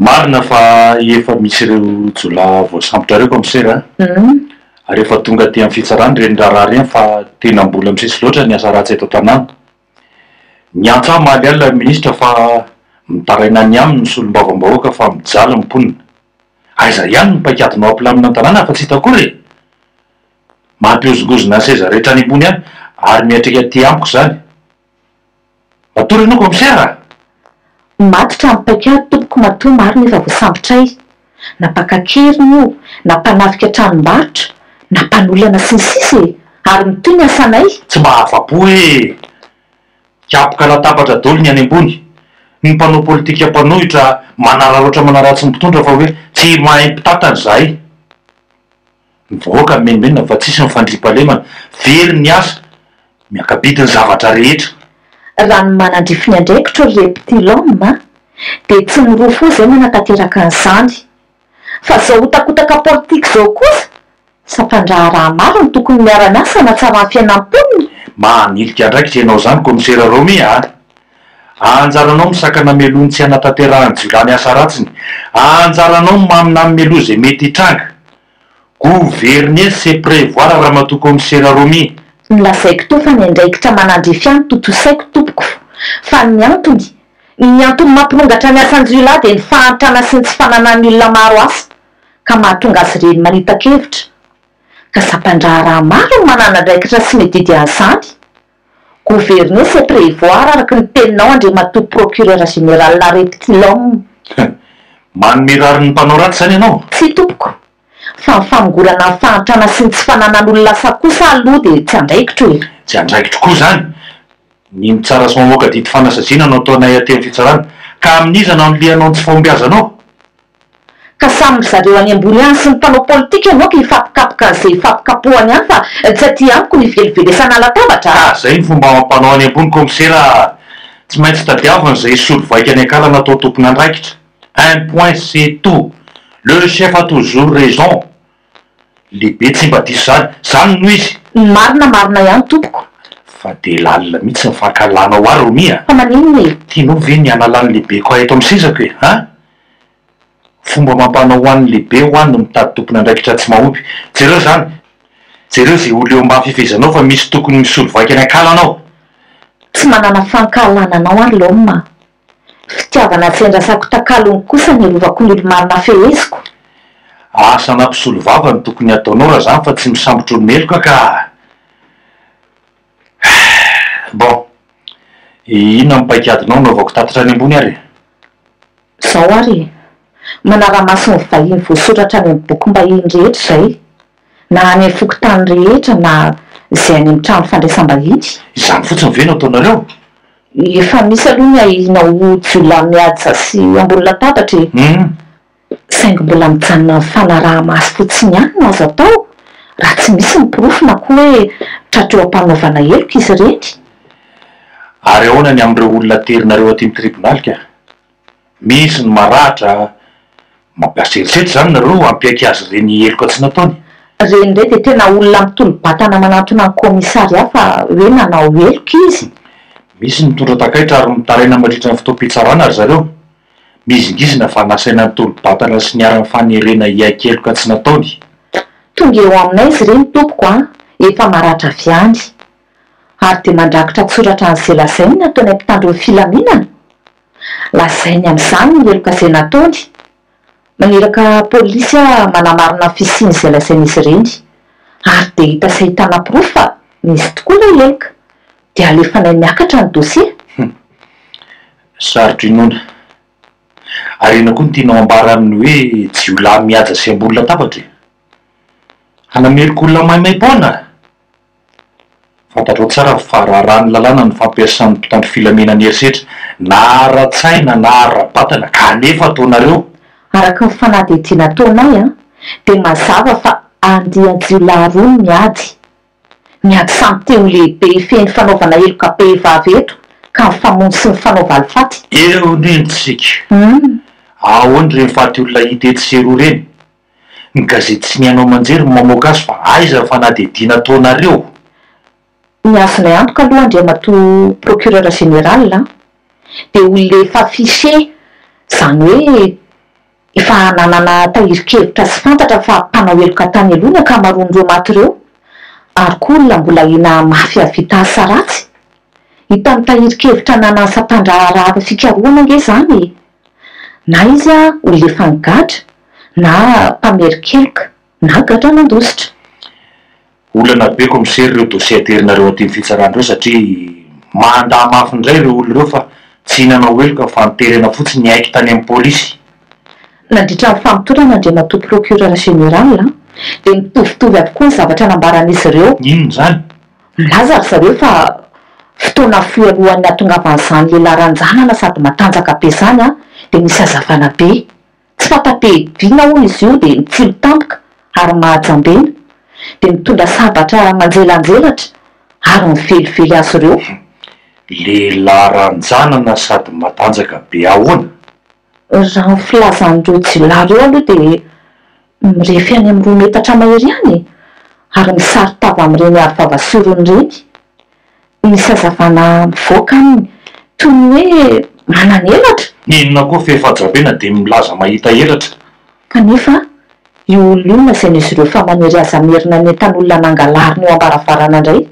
Marina fa efa misy ireo jiolahy voasambotra ireo commissaire a! ary efa tonga aty amin'ny fitsarana ireny raharaha ireny fa tena mbola misesy loatra ny asa ratsy eto an-tanàna. Miantso ahy omaly alina ny ministra fa mitaraina any aminy ny solombavambahoaka fa mijaly ny mponina. Aiza ihany ny paikadinao hampilamina ny tanàna fa tsy hita akory e! Mampihozongozona ny seza rehetra any ambony any ary miatrika aty amiko izany. Matory anao Kaomisera a! Matotra ny paikady tompoko matoa marina efa voasambotray na mpakakeriny io na mpanafika tranombarotra na mpanolana sy ny sisa e! Ary mitohy ny asanay! Tsy mahafa-po ee! Hiapoka latabatra daholo ny any ambony, ny mpanao politika mpanohitra manararaotra manaratsy ny mpitondra fa hoe tsy mahay mpitantana izahay. Ny vahoaka mimenomenona fa tsisy ny fandriampahalemana. Very ny asa, miaka-bidy ny zavatra rehetra. Raha ny manandrify ny andraikitro ry reptilomes dia tsy ny rofia izay manatanteraka an'izany. Fa zao hotakotaka politika zao kosa sa mpandraharaha maro no tokony miara-miasa hanatsara ny fiainan'ny mponina? Mahanilika andraikitra ianao izany Kaomisera Romy a! Anjaranao ny misakana meloa ny tsy hanatanterahan'ny jiolahy ny asa ratsiny, anjaranao ny maminany meloa izay mety hitranga. Gouverner c'est prévoir Ramatoa Kaomisera Romy. Nolazaiko teo fa ny andraikitra manandrify ahy no tontosaiko tompoko, fa ny antony Ny antony mampirongatra ny asan-jiolahy dia ny fahantrana sy ny tsy fananan'ny olona maro asa ka mahatonga azy ireny manita-kevitra ka sampan-draharaha maro no manana andraikitra sy miadidy an'izany, gouverner c'est prévoir araka ny teninao Andriamatoa Procureur Général Arepty L'homme. Manome rariny ny mpanao ratsy izany ianao? Tsia tompoko, Fa ny fangorana ny fahantrana sy ny tsy fananan'olona asa kosa aloha dia tsy andraikitro e! Tsy andraikitro koa izany ny mitsara sy mamoaka didy fanasaziana nataonay aty amin'ny fitsarana. Ka amin'iza no anilihanao ny tsy fahombiazanao? Ka samy ry zareo any ambony ihany sy ny mpanao politika ianao ka hifampikapoka an'izay ifampikapohany ihany fa tsy aty amiko ny hivelivelesana latabatra a! Ka izay no fomba amam-panao any ambony komisera a! Tsy maintsy tadiavina izay hisolo vaika any an-kala natao tompon'andraikitra. Un point c'est tout, le chef a toujours raison, lehibe tsy mba diso zany, zany no izy. Ny marina marina ihany tompoko. Fa dia lalina mihitsy ny fankahalanao ahy Romy a! Fa maninona e? Tianao ve ny hanala ny lehibeko ahy eto amin'ny sezako e? An! Fomba amam-panao ho an'ny lehibe hoa ny mitady tompon'andraikitra tsy mahomby. Jereo izany! Jereo izay olona eo ambany fifehezanao fa misy tokony misolo vaika ny ankalanao! Tsy manana fankahalana anao aho Lom a! Fitiavana fiandrasako takalony kosa ny arovako ny olo-marina feheziko. Asa na mpisolo vava no tokony hataonao raha zany fa tsy misambotra olo meloka ka ah bon inona ny paikadinao anaovako tatitra any ambony ary e? Zao ary e! Manara-maso ny vahiny voasoratra any amin'ny bokim-bahiny rehetra izay na any amin'ny fokontany rehetra na izay any amin'ny trano fandraisam-bahiny? Izany fotsiny ve no ataonareo? Efa misy aloha ny ahiana ho jiolahy mihaja sy ambony latabatra e! Saingy mbola mijanona amin'ny fanaraha-maso fotsiny ihany no azo atao raha tsy misy ny porofo na koa hoe tratr'eo am-panaovana heloka izy ireny. Ary ahoana ny amin'ireo olona aterinareo aty amin'ny tribonaly ka? Misy ny maratra a! Mampiasa herisetra izany nareo hampiaiky azy ireny heloka tsy nataony. Reny indray dia tena olona mitondro batana manantona ny commissariat fa hoe nanao heloka izy. Misy ny mitondra takaitra ary mitaraina mandritra ny fotoam-pitsarana ry zareo. Mizingizina fa nasaina nitondro batana sy niharan'ny fanerena hiaiky heloka tsy nataony. Tonga eo aminay izy ireny tompoko a! Efa maratra avy any. ary dia mandrakitra an-tsoratra an'izay lazainy ny ataonay mpitandro ny filaminana. Lazainy amin'izany ny heloka izay nataony. Maniraka polisy aho manamarina ny fisian'izay lazain'izy ireny, ary dia hita sy ahitana porofo fa nisy tokoa ilay heloka, dia alefanay miakatra ny dosie. Humm. Sarotro inoana. Ary ianao koa no tianao hambara amin'ny hoe jiolahy mihaja sy ambony latabatra e? Hanameloka olona maimaipoana? Fantatrao tsara fa raharahan'ny lalàna ny fampiasan'ny mpitandro filaminana herisetra na ara-tsaina na ara-batana kanefa toa nareo. Araka ny fanadihadiana ataonay dia mazava fa andian-jiolahy roa no miady. Miady samy te ho lehibe hifehy ny fanaovana heloka behivavy eto ka mifamono sy mifanao valifaty. Eo ny endritsika. Ahoana ireny faty olona hita etsy sy eroa ireny? Ny gazety sy ny haino aman-jery no mamoaka azy fa aiza ny fanadihadiana ataonareo? Ny azonay antoka aloha Andriamatoa Procureur Général a, dia ho lefa fichier, izany hoe efa nanana tahirin-kevitra sy fantatra fa mpanao heloka tany aloha ny ankamaroan'ireo maty ireo, ary koa olona mbola hina mafy hahavita asa ratsy. Hitan'ny tahirin-kevitra nanasa mpandraharaha fikarohana ange izany e! Na izy ho lefany gadra na mpamerin-keloka na gadra nandositra. Olana be ko misery ireo dossier aterinareo aty am fitsarana ireo satria mandà mafy indray ireo olona ireo fa tsy nanao heloka fa niterena fotsiny niaiky tany am polisy. Nandritra ny famotorana Andriamatoa Procureur Général dia mitovitovy avokoa ny zavatra nambaran'izy ireo. Inona izany? Milaza ry zareo fa fotoana fohy alohan'ny hahatongavan'izany lehilahy ranjanana sady matanjaka be izany dia misy hazavana be. Tsy fanta-pihodiana hono izy io dia mitsilo tampoka ary mahajambena. Dia mitondra sabatra manjelanjelatra ary mivelively azy ireo. Lehilahy ranjanana sady matanjaka be ahoana Raha ny filazan'ireo jiolahy ireo aloha dia mirefy any amin'ny roa metatra mahery any e! ary misaro-tava amin'ireny aro vava sy orona ireny. Misy hazavana mivoaka aminy toy ny hoe manana elatra. Ny inona koa fa efa jabena dia milaza mahita elatra. Kanefa, io olona io nasain'izy ireo fa manery azy hamerina ny entan'olona nangalariny eo am-baravarana indray.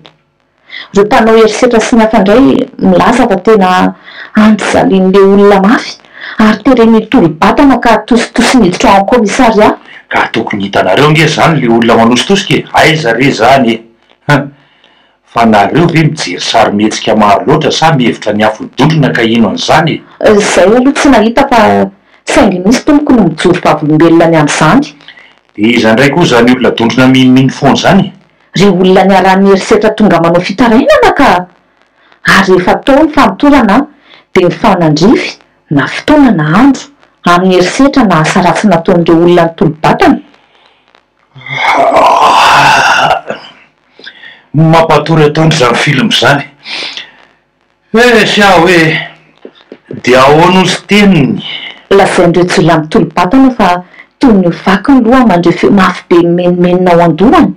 Reo mpanao herisetra sy ny hafa ndray milaza fa tena andizalinle olona mafy ary tereny hitory batana ka atositosiny hiditra ao an-komisarià. Ka tokony hitanareo nge zany le olona manositosika e! Aiza re zany e! Huh! Fa nareo ve mijery sarimihetsika maro loatra sa mihevitra ny afo dondrona ka hino an'izany e! Zay aloha tsy nahita fa saingy misy tompoko no mijoro vavolombelona ny amin'izany. De iza ndray koa zany olona dondrona minomino foana zany e! Ry olona niarahan'ny herisetra tonga manao fitarainana ka! Ary rehefa atao ny famotorana dia mifanandrify na fotoana na andro amin'ny herisetra na asa ratsy nataon'ireo olona nitolo-batana. Mampatory antoandro izany film izany. Eehh oe! Dia ahoana ozy teniny? Lazain'ireo jiolahy mitolo-batana fa toy ny vaky ny lohany mandre feo mafy be mimenomenona ao an-dohany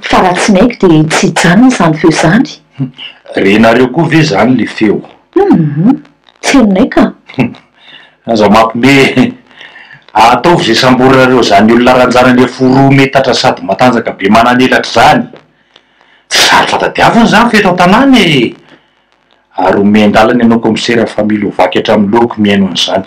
fa raha tsinehiko dia tsy hijanona izany feo izany. Renareo koa ve izany ilay feo? Humm! Tsy henonay ka! Humm! Aza mampme e! Ataovy izay samborinareo izany olona ranjanan'ireo fo roa metatra sady matanjaka be manan'elatra izany Tsy sarotra tadiavina izany fa eto an-tanàna e! Ary omen-dalana ianao kaomisera fa mila ho vaky hatramin'ny loako mihaino an'izany.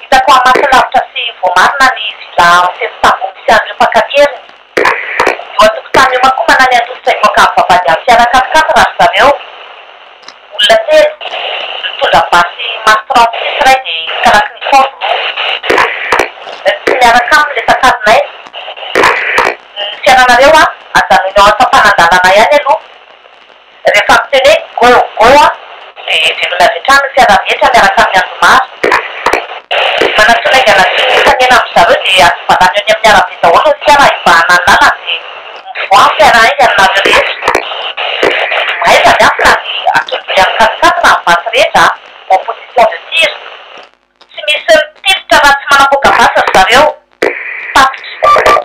Hitako hamatsy lavitra sy voamarina ny villa ao Sesotagombe sy an'ireo mpakany heriny. Eo an-tokontany eo makomana ny handositra hivoaka amin'ny vavahadin'ny fiara katokato raha ry zareo, olona telo, mpitondra basy Mark Trente Six iray dia Kalachnikov roa. Tsy miaraka aminy ilay takalonay. Ny fiaranareo an, ajanony ao an-tsampanan-dalana ihany aloha. Rehefa miteny hoe go go dia velona avy hatrany ny fiaraha-mihetra miaraka amin'ny anjomara. Manantsoina haingana sy mifanena amin-dry zareo dia atsivalana eo ny amin'ny arabe daholo ny fiara hibahana ny lalana dia mivoaha ny fiara haingana amin'ireo rehetra. Mahaiza ny afo na dia atody be amin'ny katikati na ny basy rehetra en position de tir. Tsy misy mitifitra raha tsy manapoaka basy ry zareo. Tapitra.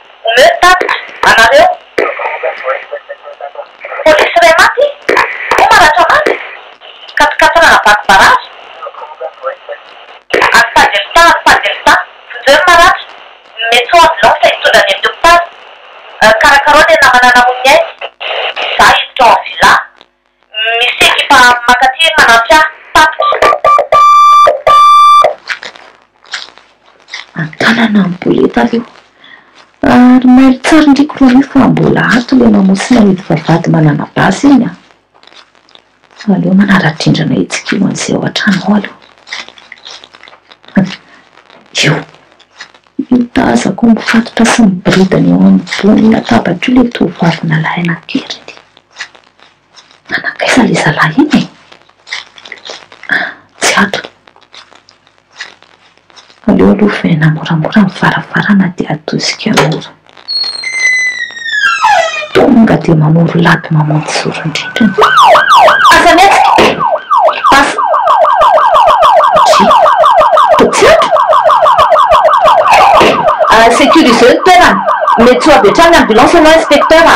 Omeo tatitra, anareo. Polisy iray maty, roa maratra maty, katikatina navaky barazy, any Fadilta, any Fadilta. Vonjeo ny maratra, metso ambulance hitondra any amin'ny hopitaly. Karakarao ilay namana namoy ny ainy. Izaho hiditra ao amin'ny villa. Misy ekipa avy mankaty manampy ahy. Tatitra. An-tanana ny boulette aloha. Ary mailo tsara indray Chromie fa mbola ato ilay mamosina amidy vavahady manana basy iny an! Fa aleo manara-drendrana hitsikilo an'izay ao an-trano ao aloha. Io. Io tazako mifatotra sy miboridana eo ambony latabatra io ilay tovovavy nalaina an-keriny. Nanakaiza le zalahy iny e! Tsy ato. Aleo aloha ofaina moramora ny varavarana dia atosika ora. Tonga dia manoro laby mamonjy zoron-drindrina. Aza mihetsika! Aza! Dry! Tsy ato! Securiser ny toerana. Mety tsy ho avy hatrany ambulance ianao inspecteur a!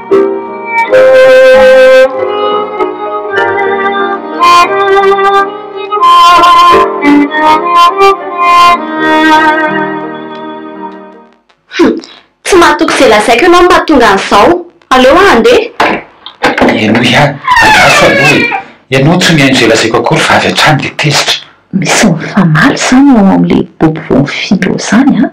Tsy mahatoky izay lazaiko ianao no mahatonga an'izao. Aleo aho handeha. Henoy ihany, andraso aloha e! Ianao tsy mihaino izay lazaiko akory fa avy hatrany ilay tezitra. Misy mifamaly izany ao amin'ilay bobo vao mifindra ao izany an!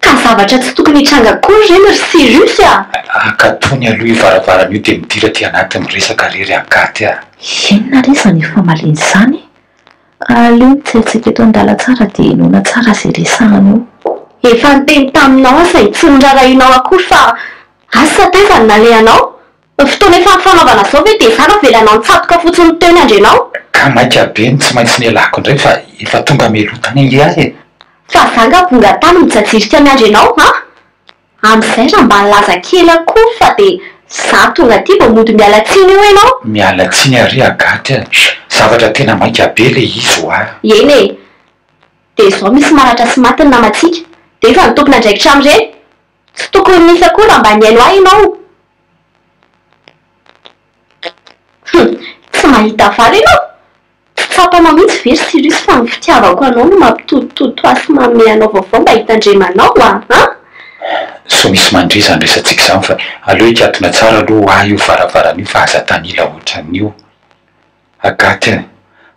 Ka zavatra tsy tokony hitranga akory ireny ry Cyrus a! Haka tony aloha io varavarana io dia midira aty anaty miresaka re ry Agathe a! Inona re izany io famaliana izany? Aleo nitsaitsaika eto an-dalantsara dia inoana tsara izay resahana eo. Efa niteny taminao aho saingy tsy norarahianao akory fa asa taiza no nalehanao? Fotoana efa am-pifanaovana izao ve dia zara ve ilay nantsatoka fotsiny teo ny andrianao? Ka maika be no tsy maintsy nialako indray fa efa tonga melotana indry aho e! Fa za nga bonga tany mijajirika ny andrianao an! Amin'izay raha mba nilaza kely akory fa dia za tonga aty vao mody miala tsiny eo ianao! Miala tsiny àry Agathe a! Zavatra tena maika be ilay izy ho ahy! Eny e! Dia izao misy maratra sy maty ny namantsika, dia efa ny tompon'andraikitra amin'ireny! Tsy tokony misy akoho raha mba nihaino ahy ianao. Hum, tsy mahita vary ianao? Tsy tsapanao mihitsy ve ry Cyrus fa ny fitiavako anao no mampitotototto ahy sy manome anao vaovao mba hitandremanao a! an? Sao misy mandre izany resatsika izany fa aleo hikatona tsara aloha ho ahy io varavarana io fa aza tanila ohatran'io. Agatiny,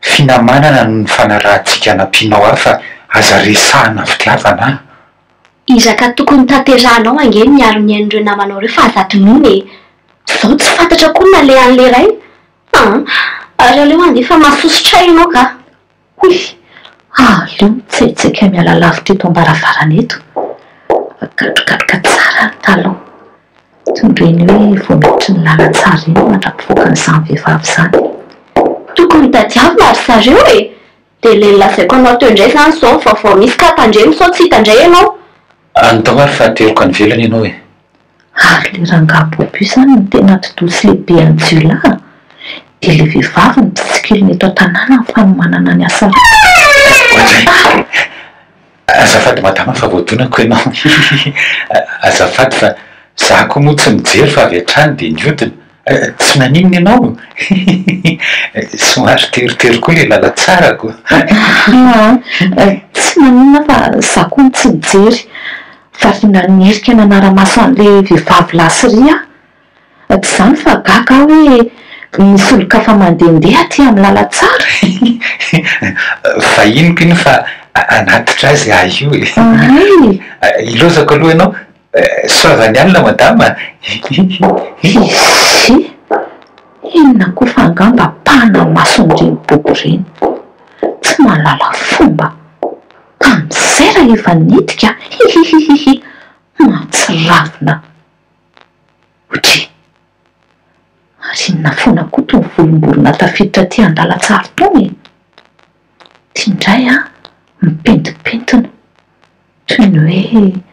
Finamanana no nifanarahantsika nampianao ahy fa aza resahana fitiavana an! Iraka tokony tanterahanao ange ny miarimiain'ireo namanao ireo fa aza tonony e! Zao tsy fantatra koa ny nalehan'le rainy an! Ary aleo andefa masosotra ianao ka! Hoy aho aleo mitsaitsaika miala lavitra eto am-baravarana eto fa katrokatroka tsara ny talon, toy ireny hoe vao miditry ny lalantsara ireny no mandra-pivoakan'izany vehivavy izany. Tokony tadiavina ry zareo e! Dia le nolazaiko anao teo indray izany izao vaovao misy ka tandremo sao tsy hita indray ianao. Any daholo ary fahateroko any ivelany ianao e! Ary le rangahy bobo io zany no tena atidoha sy lehibe any jiolahy? De le vehivavy no tsitsikirin'ny eto an-tanàna amin'ny fanomanana ny asa ratsy? Azafady madama fa voadonako ianao hihihi azafady fa za ko moa tsy mijery fa avy hatrany de niodina tsy naninona ianao hihihi somary teritery koa le lalantsarako. Ahaa tsy maninona fa za ko no tsy mijery. Fa vao nanirika nanara-maso an'ilay vehivavy lahy Syria aho. Tsy izany fa gaga aho hoe misy olon-kafa mandehandeha aty amin'ny lalantsara e! Vahiniko iny fa hanatitra azy ahy io e! Ilozako aloha ianao. Soavan'ny alina madama e! Fiffi, inona koa fa angamba pahana mason'ireny bobo ireny. Tsy mahalala fomba. Mpamosera efa nidika hihihihihi mahatsiravina otry ary inona foana koa tony volomborona tafiditra aty andalantsary tony e! Ty ndray an mipentipentina toy ny hoe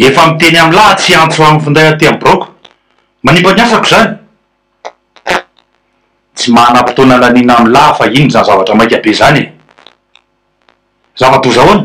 Efa miteny amin'ny lahy tsy antso amin'ny finday aty amin'ny biraoko. Manimba ny asako izany. Tsy manam-potoana hananiana amin'ny lahy fa inona izany zavatra maika be izany e? Zava-doza ahoana?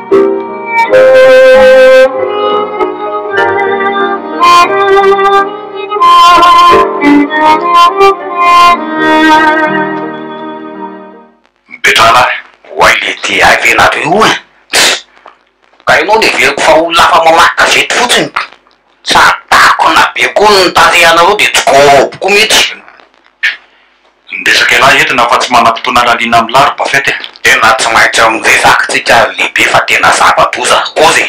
Mipetraha lahy. Oay le dia hay ve nareo io e! Ka enao le heveriko fa olona afa mamaky gazety fotsiny ka! Sa takona be koa ny tarehanareo de tsy goavy koa mihitsy? Miresaka ialahy eto na fa tsy manam-potoana halaliana amin'ny lahy ry Buffett e! Tena tsy maintsy amin'izay zakantsika lehibe fa tena zava-doza kosa e!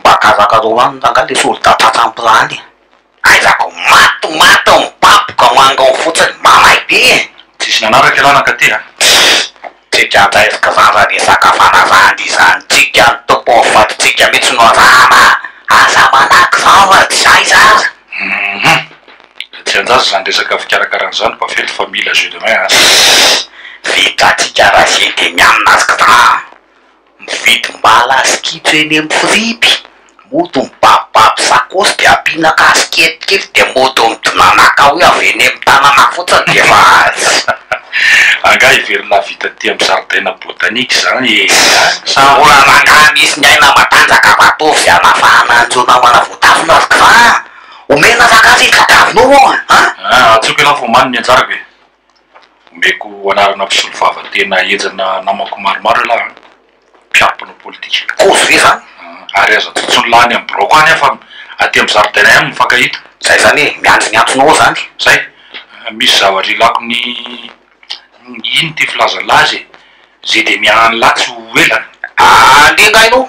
Mba kazaka roanina angaha le soldat tratram-pla any e! Aiza ko maty maty mibaboka mangao fotsiny mamay be e! Tsisy nanaraka ialahy nankaty a! Tsika andraisiko vava ny saka fanavahana izany tsika ny Tompo ho fatintsika mitsy no arahana aza manaky vava ry tsy aiza aza. Hum tsy anjaza zany resaka fikarakarana zany bafety fa mila jeu de main a. Vitantsika raha zay de mianona azy kdraa. Mividy mbala sy kitro eny amin'ny fripe, mody mibabibaby sakaosy dia ampiana casquette kely dia mody midina naka oe avy eny amin'ny tanana fotsiny dia efa azo. Angaha heverina vita aty amin'ny zaridaina botanique izany ee a? Samborana angaha misy ny aina matanjaka fa toa avy hanafahana an'ireo namana voatafona ary k'va omena sakafo iny tadiavinao ao an! Antsoiko ianao fa omaly ny anjarako e! Omeko anarana mpisolo vava tena henjana namako maromaro ialahy an! Mpiaro mpanao politika. Kozy ve zany? Ary aza atsotso lany any biraoko any aho fa aty amin'ny zaridaina ihany no mifankahita. Zay zany e! Miandry ny antonao ao zany. Zay! Misy zavatra ilako ny inn ty filazan'lah azy e! Ze de miahan'lah tsy ho ela an! Andeha ngahy no.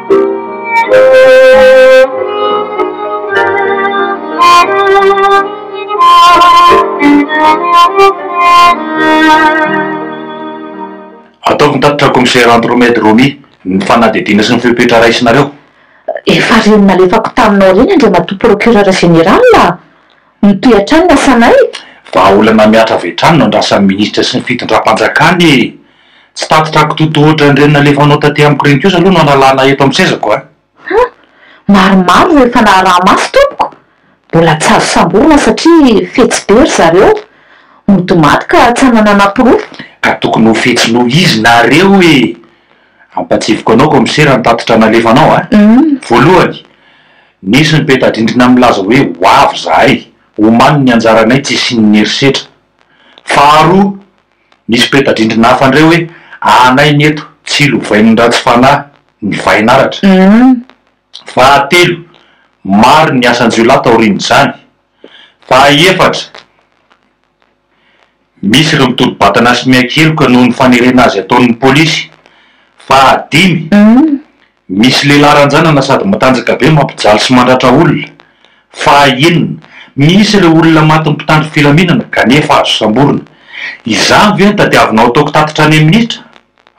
Ataovy ny tatitra Commissaire Andromede Romy ny fanadihadiana sy ny fepetra raisinareo. Efa reny nalefako taminao reny Andriamatoa Procureur Général a! Mitohy hatrany ny asanay? Vahaolana mihatra avy hatrany no andrasan'ny minisitra sy ny fitondram-panjakana e! Tsy tatitra kitoto ohatran'ireny nalefanao taty amiko ireny kosa aloha no analana eto amin'ny sezako a! Ha! Maromaro ireo efa naharaha-maso tompoko! Mbola tsy azo samborina satria fetsy be ry zareo! Mody maty ka tsy hanana naporofo! Ka tokony ho fetsy noho izy nareo e! Ampahatsieviko anao kaomisera ny tatitra nalefanao a! Voalohany, nisy ny peta-drindrina milaza hoe ho avy izahay, omaly ny anjaranay tsy hisian'ny herisetra. Faharoa, nisy peta-drindrina hafa indray hoe anay ny eto tsy lovain'ny ratsy fanahy ny vahinaratra. Fahatelo, maro ny asan-jiolahy taorian'izany. Fahaefatra, Misy ireo mitoto-batana sy miankeloka noho ny fanerena azy ataon'ny polisy. Fahadimy, Misy lehilahy ranjanana sady matanjaka be mampijaly sy mandratra olona. Fahaenina, Misy ireo olona matin'ny mpitandro filaminana kanefa azo samborina. Izany ve no tadiavinao ataoko tatitra any amin'ny minitra?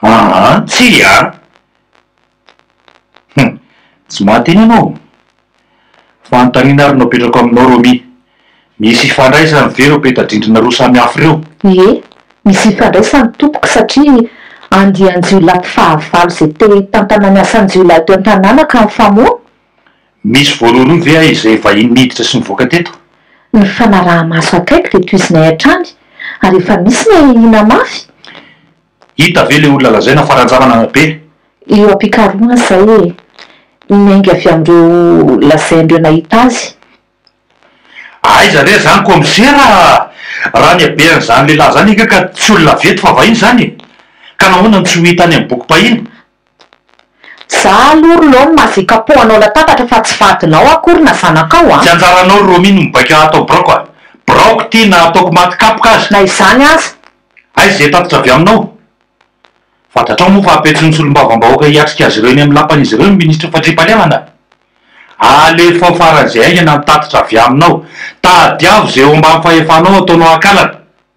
Aa, tsia! Hum! Tsy maty iny ianao? Fanontaniana ary no apetrako aminao Romy, misy ifandraisany ve ireo peta-drindrina roa samy hafa ireo? Ie, misy ifandraisany tompoko satria andian-jiolahy mpifahavalo izay te hitantana ny asan-jiolahy eto an-tanàna ka mifamono? Misy voarohirohy ve hay izay vahiny niditra sy nivoaka teto? Ny fanaraha-maso akaiky dia tohizinay hatrany ary efa misy ny ahiahiana mafy. Hita ve le olona lazaina fa Ranjamanana be? Io ampikarohana izay e! Miainga avy amin'ireo lazain'ireo nahita azy. Aiza re zany Komisera a! Raha ny habean'izany lehilahy izany eka ka tsy olona veto fa vahiny izany e! Ka nahoana no tsy ho hita any amin'ny bokim-pahiny? Za aloha ry Lom aza hikapoha anao latabatra fa tsy vadinao akory na zanakao a! Tsy anjaranao ry Romy no mibaiko hatao biraoko a! Biraoko ity na hataoko maty kapoka aza! Na izany aza! Aiza izay tatitra avy aminao? Fantatrao moa fa ampentsin'ny solombavambahoaka hiatrika azy ireo eny amin'ny lapan'izy ireo ny minisitry ny Fatripaliamana? Alefao faran'izay haingana ny tatitra avy aminao! Tadiavo izay eo ambany fahefanao ataonao ankalana!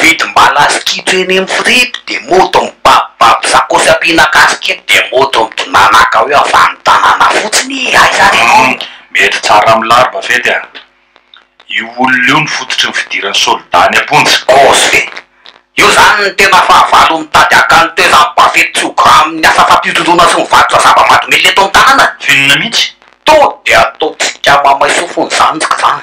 Vidim-bala sy kitro eny amin'ny fripy dia moto mibabobaby sakaosy ampiana kasikety dia moto midonanaka eo avany tanana fotsiny ee aiza ary ianao ee. Mety tsara amin'ny larba ve dia io olona io no fototry ny fidiran'ny soldat any am-ponja? Gauche ve? Io zany no tena fahavalo mitady haka ny toezan'ny bafety tsy ho grand amin'ny asa fampihotozona sy ny varotra zava-mahadomelina eto amin'ny tanàna? Finina mihitsy. Toa dia ataontsika mamay sofiny zany tsika zany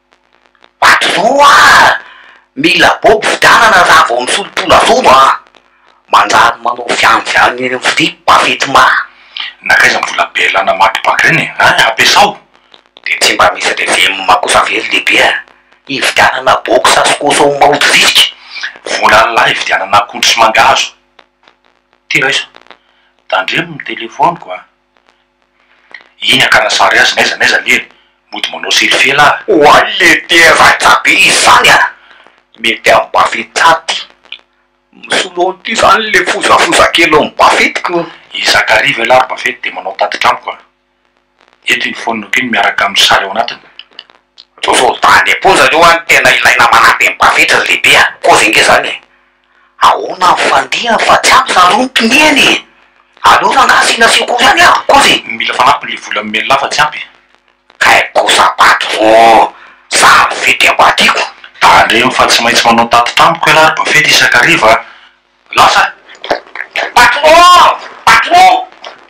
Matozoa ah! Mila bobo fidianana raha vao misolo tondra zono ah! Manjary manao vianivianina eny amin'ny vilia bafety mba. Nankaiza ny vola be lana maty banky ireny e? Hein? Ampiasao! Dia tsy mba misy revem kosa ve ry lehibe a! Hividianana box sy cochon maody zizika! Volan'lah hividianana akondro sy mangahazo! Ty raiso! Tandremo ny telefaoniko a! Iny hakana sary azy n'aiza n'aiza anie mody manao selfie lah. Oay lety e raitra be izany a! Mety amin'ny bafetsa ty! Misolo an'ity zany le fozafoza kely ao amin'ny bafetiko. I Zakaria ve lah ry bafety dia manao tatitra amiko a! Eto iny fononiko iny miaraka amin'ny sary ao anatiny. Zao zao dahany am-ponja reo an, tena ilaina manampy an'i bafetra ry lehibe a! Kozy ange zany e! Ahoana ny fandihany fa tsy ampy zany roa ny kinihany e! Aleo fa angaha asiana sikoa ihany an! Kozy! Mila fanampiny le vola nomen'lah fa tsy ampy e! Kay kosa apaty vo sahabo fety ambadiko! Tandremo fa tsy maintsy manao tatitra amiko ialahy ry Buffet isakariva a! Lasa! Patron! Patron!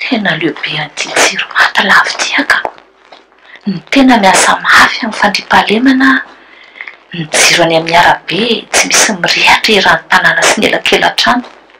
Tena leo be an'ity jiro maty lavo ity aho ka! Ny tena miasa mafy amin'ny fandriampahalemana an! Ny jiro any amin'ny arabe tsy misy mirehitra eran'ny tanàna sy ny elakelan-trano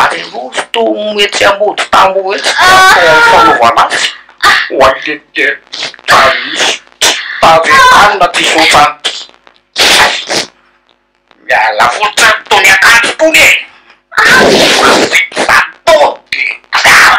Ary rojo toa ny etsy am-body tamboho etsy dia atao amin'ny fanaovana afo ho an'ilay mpianista tavy hatrany na diso hatrany ity. Miala voly tsara itony akanjo itony e! Mafy izany tody tsara.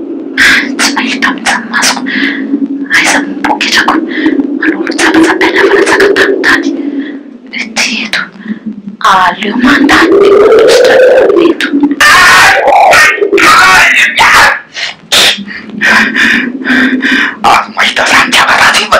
Tsy nahita mihitsy ny masoko. Aiza ny poketrako? Aleo aloha tsapatsapaina fa latsaka tany tany. Ety eto. Aleo mandalo dia mandositra ny olona eto. Avy mahita izany ny fianakaviana.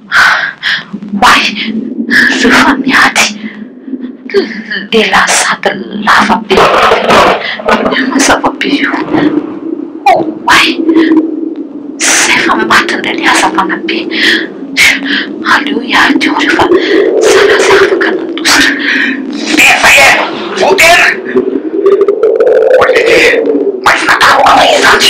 Oay! Reo fa miady! Lehilahy sady lava be Inona ma zava-be io? Oay! Zay fa maty ndray le hazavana be! Aleo hiady eo reo fa zara zay afaka nandositra! Tena zay e! Voa tena! Olona ity! Maizina taraoko fa izany!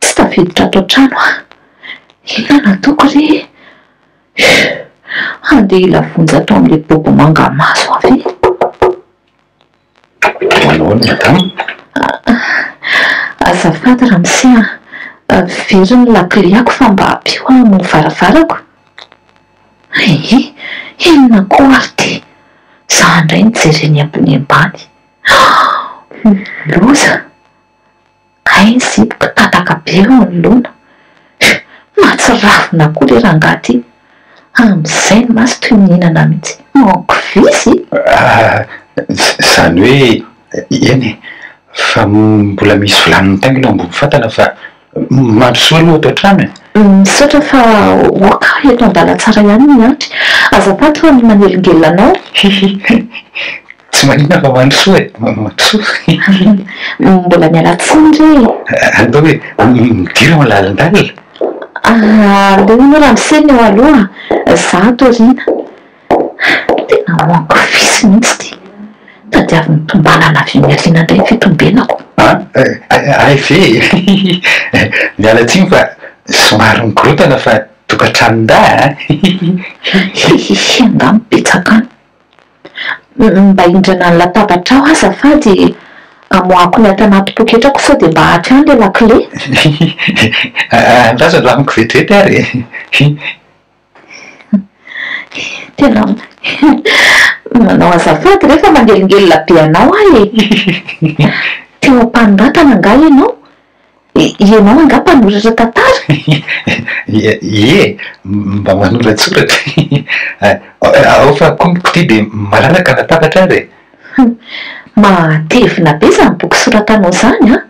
Tsy tafiditra ato an-trano aho. Inona no ataoko re e? Huh! Handeha hila vonjy ato amin'ilay bobo manga maso aho ve? Manao ahoana madama? Azafady ramose a! Very ny lakiliako fa mba ampio aho hamoha varavarako. Ehe! Inona koa ary ity? Za indray nijery eny ambony ambany. Huh! Loza! Hay ny zipiko tataka be eo anoloana. Mahatsiravina koa le rangahy ty. Amin'izay ny maso toy ny hihinana mihitsy. Manko visa i! Izany hoe eny e, fa mbola misy vilany mitaingina eo ambony fatana fa Mandrosoa aloha ato an-trano e! Misaotra fa ok aho eto ambala tsara ihany ny antry. Aza paty fa ny manelingelina anao. Hihi. Tsy manina fa mandrosoa e! Mandrosoa. Mbola miala tsiny re e! Atao hoe midira malalindalina. Aleo ianao ramose ny eo aloha, za ato aoriana. Tena manque vice mihitsy ity. Tadiavin'ny tombanana avy any aoriana indray ny fitombenako. Hay ve e! Miala tsiny fa somary mikorontana fa tokantranon-dahy an! Hihihihi angaha mibetsaka any. Mba hindrana ny latabatrao aho azafady e! Amoahako ilay tanaty poketrako sao dia mba aty any ilay lakile. Andraso andramo kovetivetyary e! Tena manao azafady re fa manelingelina be anao aho e! Teo am-panoratana angaha ianao? Ianao angaha mpanoratra tantara? Ie, mba manoratsoratra e! Ao fa koa koty dia malalaka latabatra ary e! Matevina be izany boky soratanao izany an!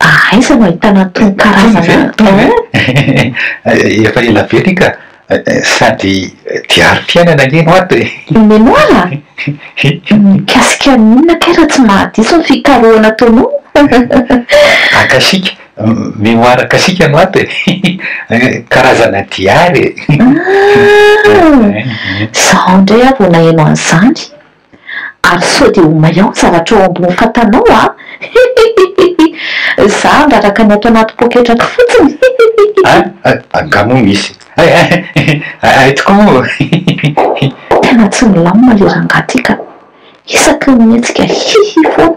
Mba aiza no ahitana an'itony karazana itony? Efa ela be anie ka! Sady diary fiainana ange no ato e! Ny memoire? Mikasika ny inona kay raha tsy mahadiso ny fikarohana ataonao? Akashic, memoire akashic no ato e! Karazana diary e! Ah! Izaho indray aho vao naheno an'izany! Ary sao dia ho maiao ny zavatra ao ambony fatanao a! Hihihihihi! Za handraraka ny ato anaty poketrako fotsiny! Hihihihihi! Angaha moa misy? Hay hay tokoa moa ô! Hihihihihi! Tena tsy milamina le rangahy ty ka! Isaky ny mihetsika hihi foana!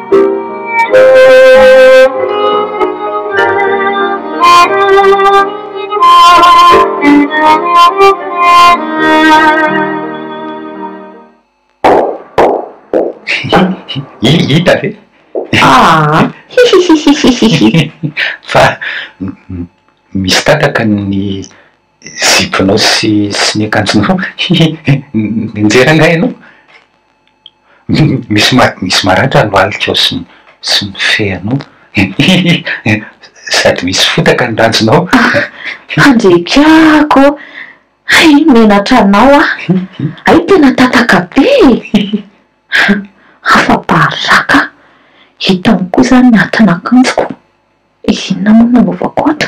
Hita ve? Ah, hihihihihihihi. Fa misy tataka ny Ziponao sy sy ny akanjonao hihi mianjera angaha ianao? Misy ma misy maratra ny valikao sy sy ny feanao hihi sady misy fotaka ny ranjonao hihi. Handrekiako ô! Hay menatra anao aho hihi. Hay tena tataka be e! hihi. Afa-baraka aho, hitanao koa izany ny atin'akanjoko, inona moa no nanaovako ato?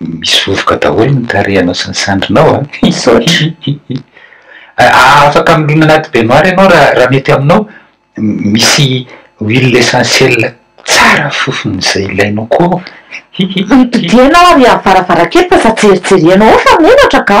Misy vovoka daholo ny tarehinao sy ny sandrinao a! Misaotra. Afaka milona anaty baignoire ianao raha mety aminao. Misy huile essentielle tsara fofon'izay ilainao koa ao. Ampodianao ary avaravarankely fa sady tsy eritrerehanao ao fa menatra ka!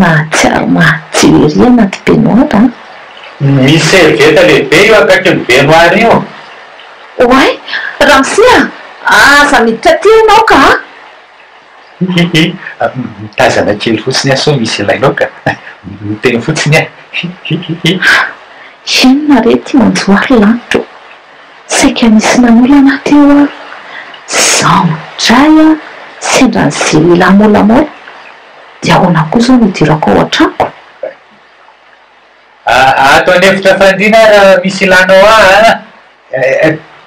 Mahatsiaro madio ery anaty baignoire an! Misy serviette lehibe eo akaikin'ny baignoire io. Oay! Ramose a! Aza miditra aty ianao ka a! Mitazana kely fotsiny aho sao misy ilainao ka! Miteny fotsiny aho. Inona re ity manjoary lanitra ô! Saika nisy nanolana teo aho. Izaho indray a! Sendra ny zelilahy môlamôla. Dia ahoana koa izao no hidirako ao an-tranoko? Ato an'efitra fandriana aho raha misy ilànao ahy a!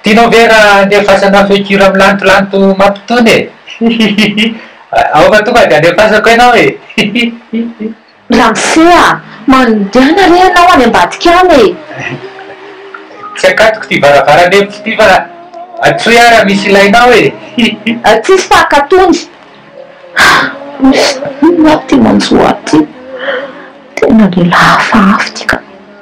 Tianao ve raha andefasana feoture milantolanto mampitony e? Hihihihi! Aoka tonga dia andefasako ianao e! Hihihihi! Ramose a! Mandehana re ianao any ambadika any e! Tsy akatoko ity varavaran'ny efitra ity fa atsoy aho raha misy ilainao e! Hihihi! Tsisy fa akatony! Ramose, inona ary ity manjo ahy ity? Tena lehilahy hafahafa ity ka!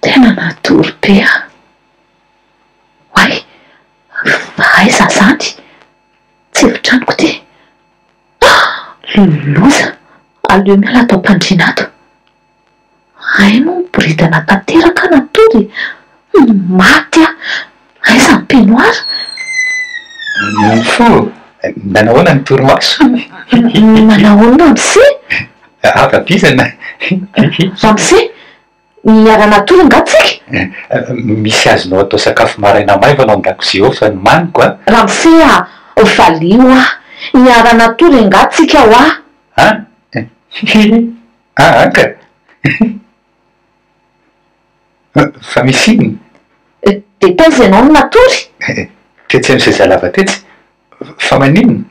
Tena natory be aho. Oay! Fa aiza izany? Tsy efi-tranoko ity. Loza! Aleo miala ato am-pandriana ato. Hay moa miboridana tanteraka an an tody e! Maty aho! Aiza ny peignoir? Ny fo? Manahoana ny torimaso? Manahoana Ramse? Avabizana! Ramse, hiara-hanatody angaha tsika? Misy azonao atao sakafo maraina maivana ao an-dakozia ao fa nomaniko an! Ramse a! Valio aho! Hiara-hanatody angaha tsika hoa? An? Ah aka! Fa misy inona? Dia taiza ianao no natory? Tetsy amin'ny seza lava tetsy. Fa maninona?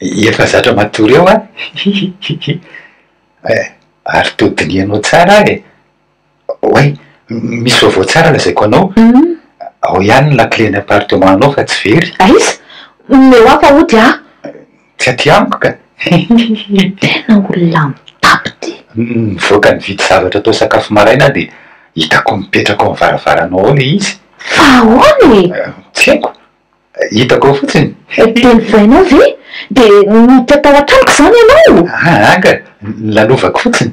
Efa zatra matory eo aho. Hihihihi. Ary to dinihanao tsara aho e! Oay, misy vaovao tsara lazaiko anao. Hum. Ao ihany ny lakile ny appartement nao fa tsy very. Aiza? Omeo ahy fa hody aho. Tsy aty amiko ka. Hihihihi. Tena olona mitapy ty. Nivoaka nividy zavatra atao sakafo maraina aho dia hitako mipetraka ao amin'ny varavaranao ao ilay izy. Fa ahoana e? Tsy haiko. Hitako ao fotsiny. Dia nivainao ve? Dia niditra tao an-tranoko izany ianao? Aa, anga. Nilalovako fotsiny.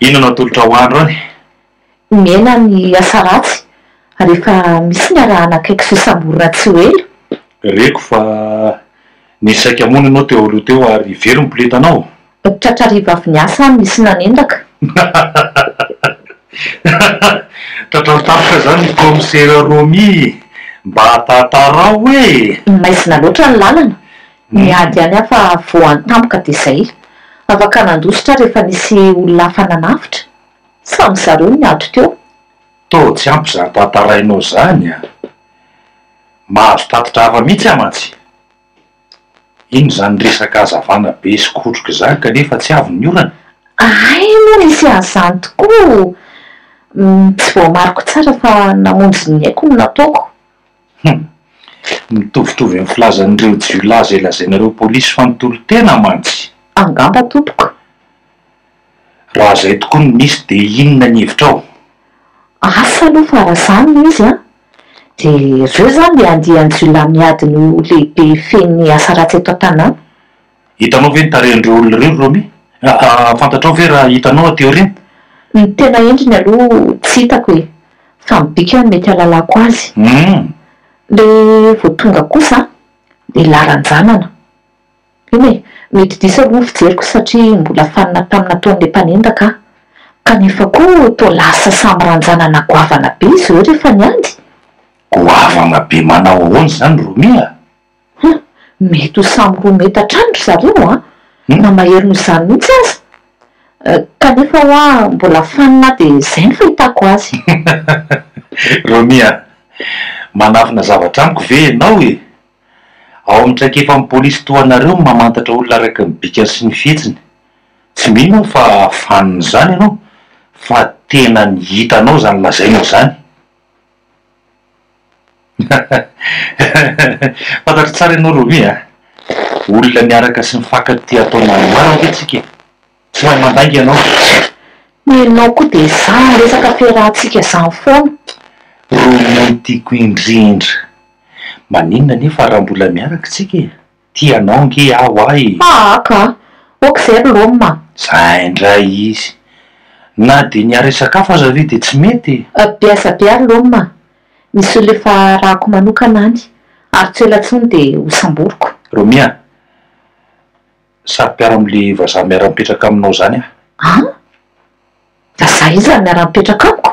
Inona no atolotra ho andro any? Omena ny asa ratsy ary efa misy ny arahana akaiky sy ho samborina tsy ho ela. Reko fa nisy saika hamono ianao teo aloha teo ary very ny poletanao? Tratra hariva avy niasa aho no nisy nanendaka. Tratra ho tapitra izany ny kaomisera Romy mba tantaraho e! Maizina loatra ny lalana, Miady ihany aho fa voany tampoka dia izay. Afaka nandositra aho rehefa nisy olona hafa nanavotra. Samy zareo ny niato teo. Toa tsy ampy izany tantarainao izany an! Mahazo tatitra hafa mihitsy aho mantsy. Inona izany resaka hazavana be sy kotroka izany kanefa tsy avy ny orana? Hay moa nisy an'izany tokoa! Tsy voamariko tsara fa namonjy ny aiko no nataoko. Hum. Mitovitovy amin'ny filazan'ireo jiolahy izay lazainareo polisy fanontolo tena mantsy. Angamba tompoko. Raha zay tokoa no misy dia inona ny hevitrao? Asa aloha fa raha zany no izy an! Dia ireo zany le andian-jiolahy miady ny ho lehibe feno ny asa ratsy eto an-tanàna. Hitanao ve ny tarehin'ireo olona ireo ry Romy? Aah fantatrao ve raha hitanao aty aoriana? Ny tena endriny aloha tsy hitako e, fa ny bikany mety hahalalako azy. Humm. Le vao tonga kosa dia laranjanana. Eny e, mety diso aloha ny fijeriko satria mbola fanina tamin'ny nataon'ilay mpanendaka aho. Kanefa koa toa lasa samy ranjanana goavana be izy ireo rehefa niady. Goavana be manao ahoana izany Romy a? Huh! Mety ho samy roa metatra any ry zareo an! Na mahery noho izany mihitsy aza! Kanefa ho'a mbola fanina aho dia izay no fahitako azy. Romy an! Manafina zavatra amiko ve ianao e? Ao amin'ny traikefan'ny polisy toa anareo ny mamantatra olona araka ny bikany sy ny fihetsiny. Tsy mino aho fa fanina izany ianao fa tena ny hitanao izany lazainao izany. Fantatro tsara ianao Romy a! Olona miaraka sy mifankatia atao maromaro ange tsika e! Tsy mahay mandainga ianao. Ianao koa dia izany resaka fiarahantsika izany foana. Romy tiako indrindra. Maninona anie fa raha mbola miaraka tsika e! Tia anao ange aho ay! Haaka a! Ok zay ry lom a! Zay indray izy! Na dia ny aresakafo aza ve dia tsy mety e! Biaza be ary lom a! Misy olona efa arahako manokana any ary tsy ho ela intsony dia ho samboriko! Romia, saro-piaro amin'le vazaha miara-mipetraka aminao zany aho! An! Vazaha iza miara-mipetraka amiko?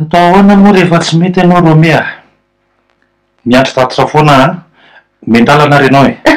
Atao ahoana moa rehefa tsy mety ianao Romy ah! Miandry tatitra foana an! Omen-dalana ary ianao e! Eehh!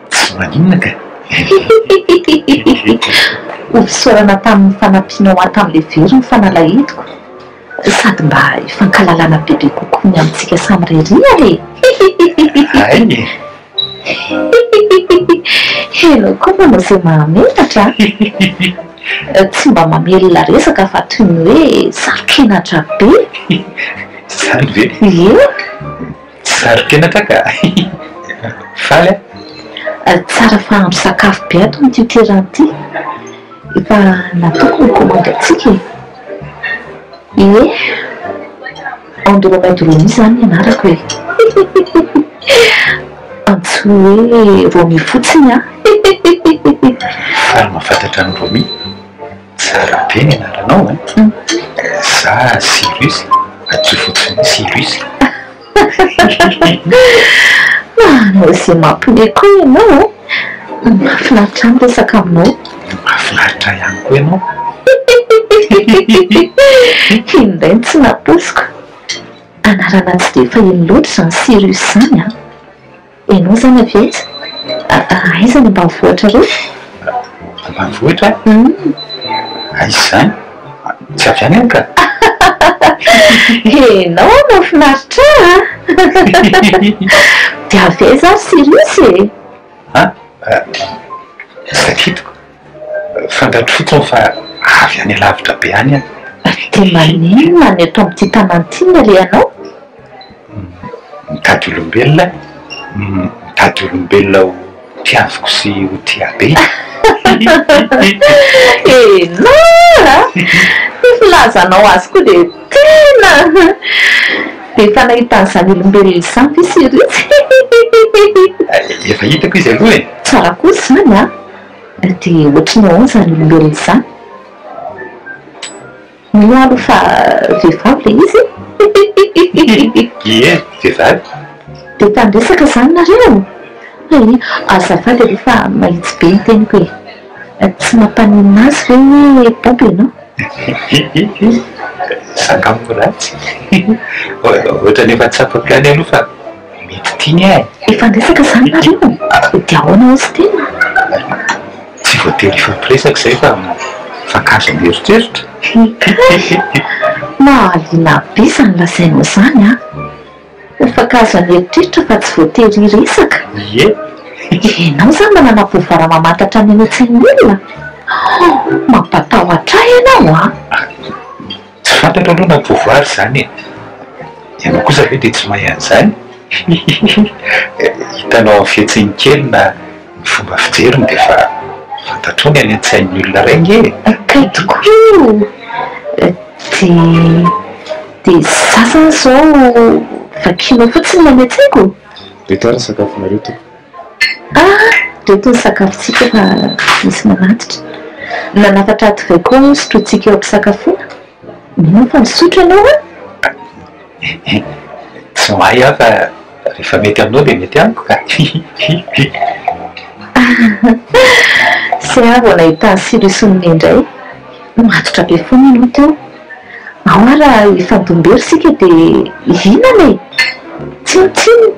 Tsy maninona kay. Hihihihihi. Ho fisaorana tamin'ny fanampianao ahy tamin'ilay very ny fanalahidiko, sady mba hifankahalalana bebe kokoa ny amintsika samy irery ary e! Hihihihihi. Hay e! Hihihihihi. Ianao koa manao izay mahamenatra a! Hihihihihi. Tsy mba mamelona resaka fa toy ny hoe saro-kenatra be! Hihihi. Izany ve? Ie! Zary tena kaka Faly aho. Tsara fahandro sakafo be ato amin'ity terrain ity. Efa nataoko ny commande antsika e. Ie, Andromaedromia izany ny anarako e. Antsoy hoe Romy fotsiny an. Faly mafatatra an'i Romy. Tsara be ny anaranao an! Za Cyrus, antsoy fotsiny hoe Cyrus e! Anao ze mampme koa ianao an! Mahafinaritra ahy miresaka aminao. Mahafinaritra ahy ihany koa ianao. Iny indray no tsy nampoiziko. Anarana tsy dia faheno loatra izany Cyrus izany an! Ianao izany avy aiza? Aiza ny ambanivohitra re? Ambanivohitra? Aiza izany? Tsy avy any aho ka! Ianao no mahafinaritra ahy a! Dia avy aiza ary Cyrus e? An? Tafiditra. Fantatro fotsiny fa avy any alavitra be any aho. Dia maninona no eto amin'ity tanàna ity ny alehanao? Mitady olombelona, mitady olombelona ho tiaviko sy ho tia be. Enor a! Ny filazanao azy koa dia tena dia efa nahita an'izany olombelona izany ve sy Rich? Efa hitako izy aloha e! Tsara kosa izany an! Dia ohatry ny ahoana izany olombelona izany? Milaly fa vehivavy ilay izy? Ie, vehivavy. Dia mpandresaka izany nareo? Hay, azafady aloha fa mahitsy be ny teniko e! Tsy mampaninona azy ve hoe pompy ianao? Sakafo ratsy. Ohatran'ny efa tsapako ihany aloha fa. Mety tiany e! Efa niresaka izany nareo? Dia ahoana hozy tena? Tsy voatery hifampiresaka izay fa mifankahazo ny eritreritra. Hikahh! Mahaliana be izany lazainao izany an! Mifankahazo ny eritreritra fa tsy voatery hiresaka? Ie! Ianao izany mba nanampovoara mamantatra ny any an-tsain'ny olona? Mampatahotra ahy ianao an! Tsy fantatro aloha na pouvoir izany e! Ianao kosa ve dia tsy mahay an'izany? Hihihihi! Hitanao amin'ny fihetsiny kely na ny fomba fijeriny dia efa fantatrao ny any an-tsain'ny olona iray ange e! Kay tokoa! Dia za izany izao vakinao fotsiny ny any an-tsaiko? Dia kara sakafonareo tompoko. Ah! Ireto ny sakafontsika fa misy manatitra. Nanafatra ato vay koa ny sotrointsika eo am-pisakafoana? Mino aho fa misotro ianao an! Hihi! Tsy mahay aho fa rehefa mety aminao dia mety amiko ka! Hihihi! Tsy ahy vao nahita an'i Silisonia indray. Matotra be foana ianao teo. Ao aho raha hifandom-bero isika dia hihinana e! Tsinontsinona!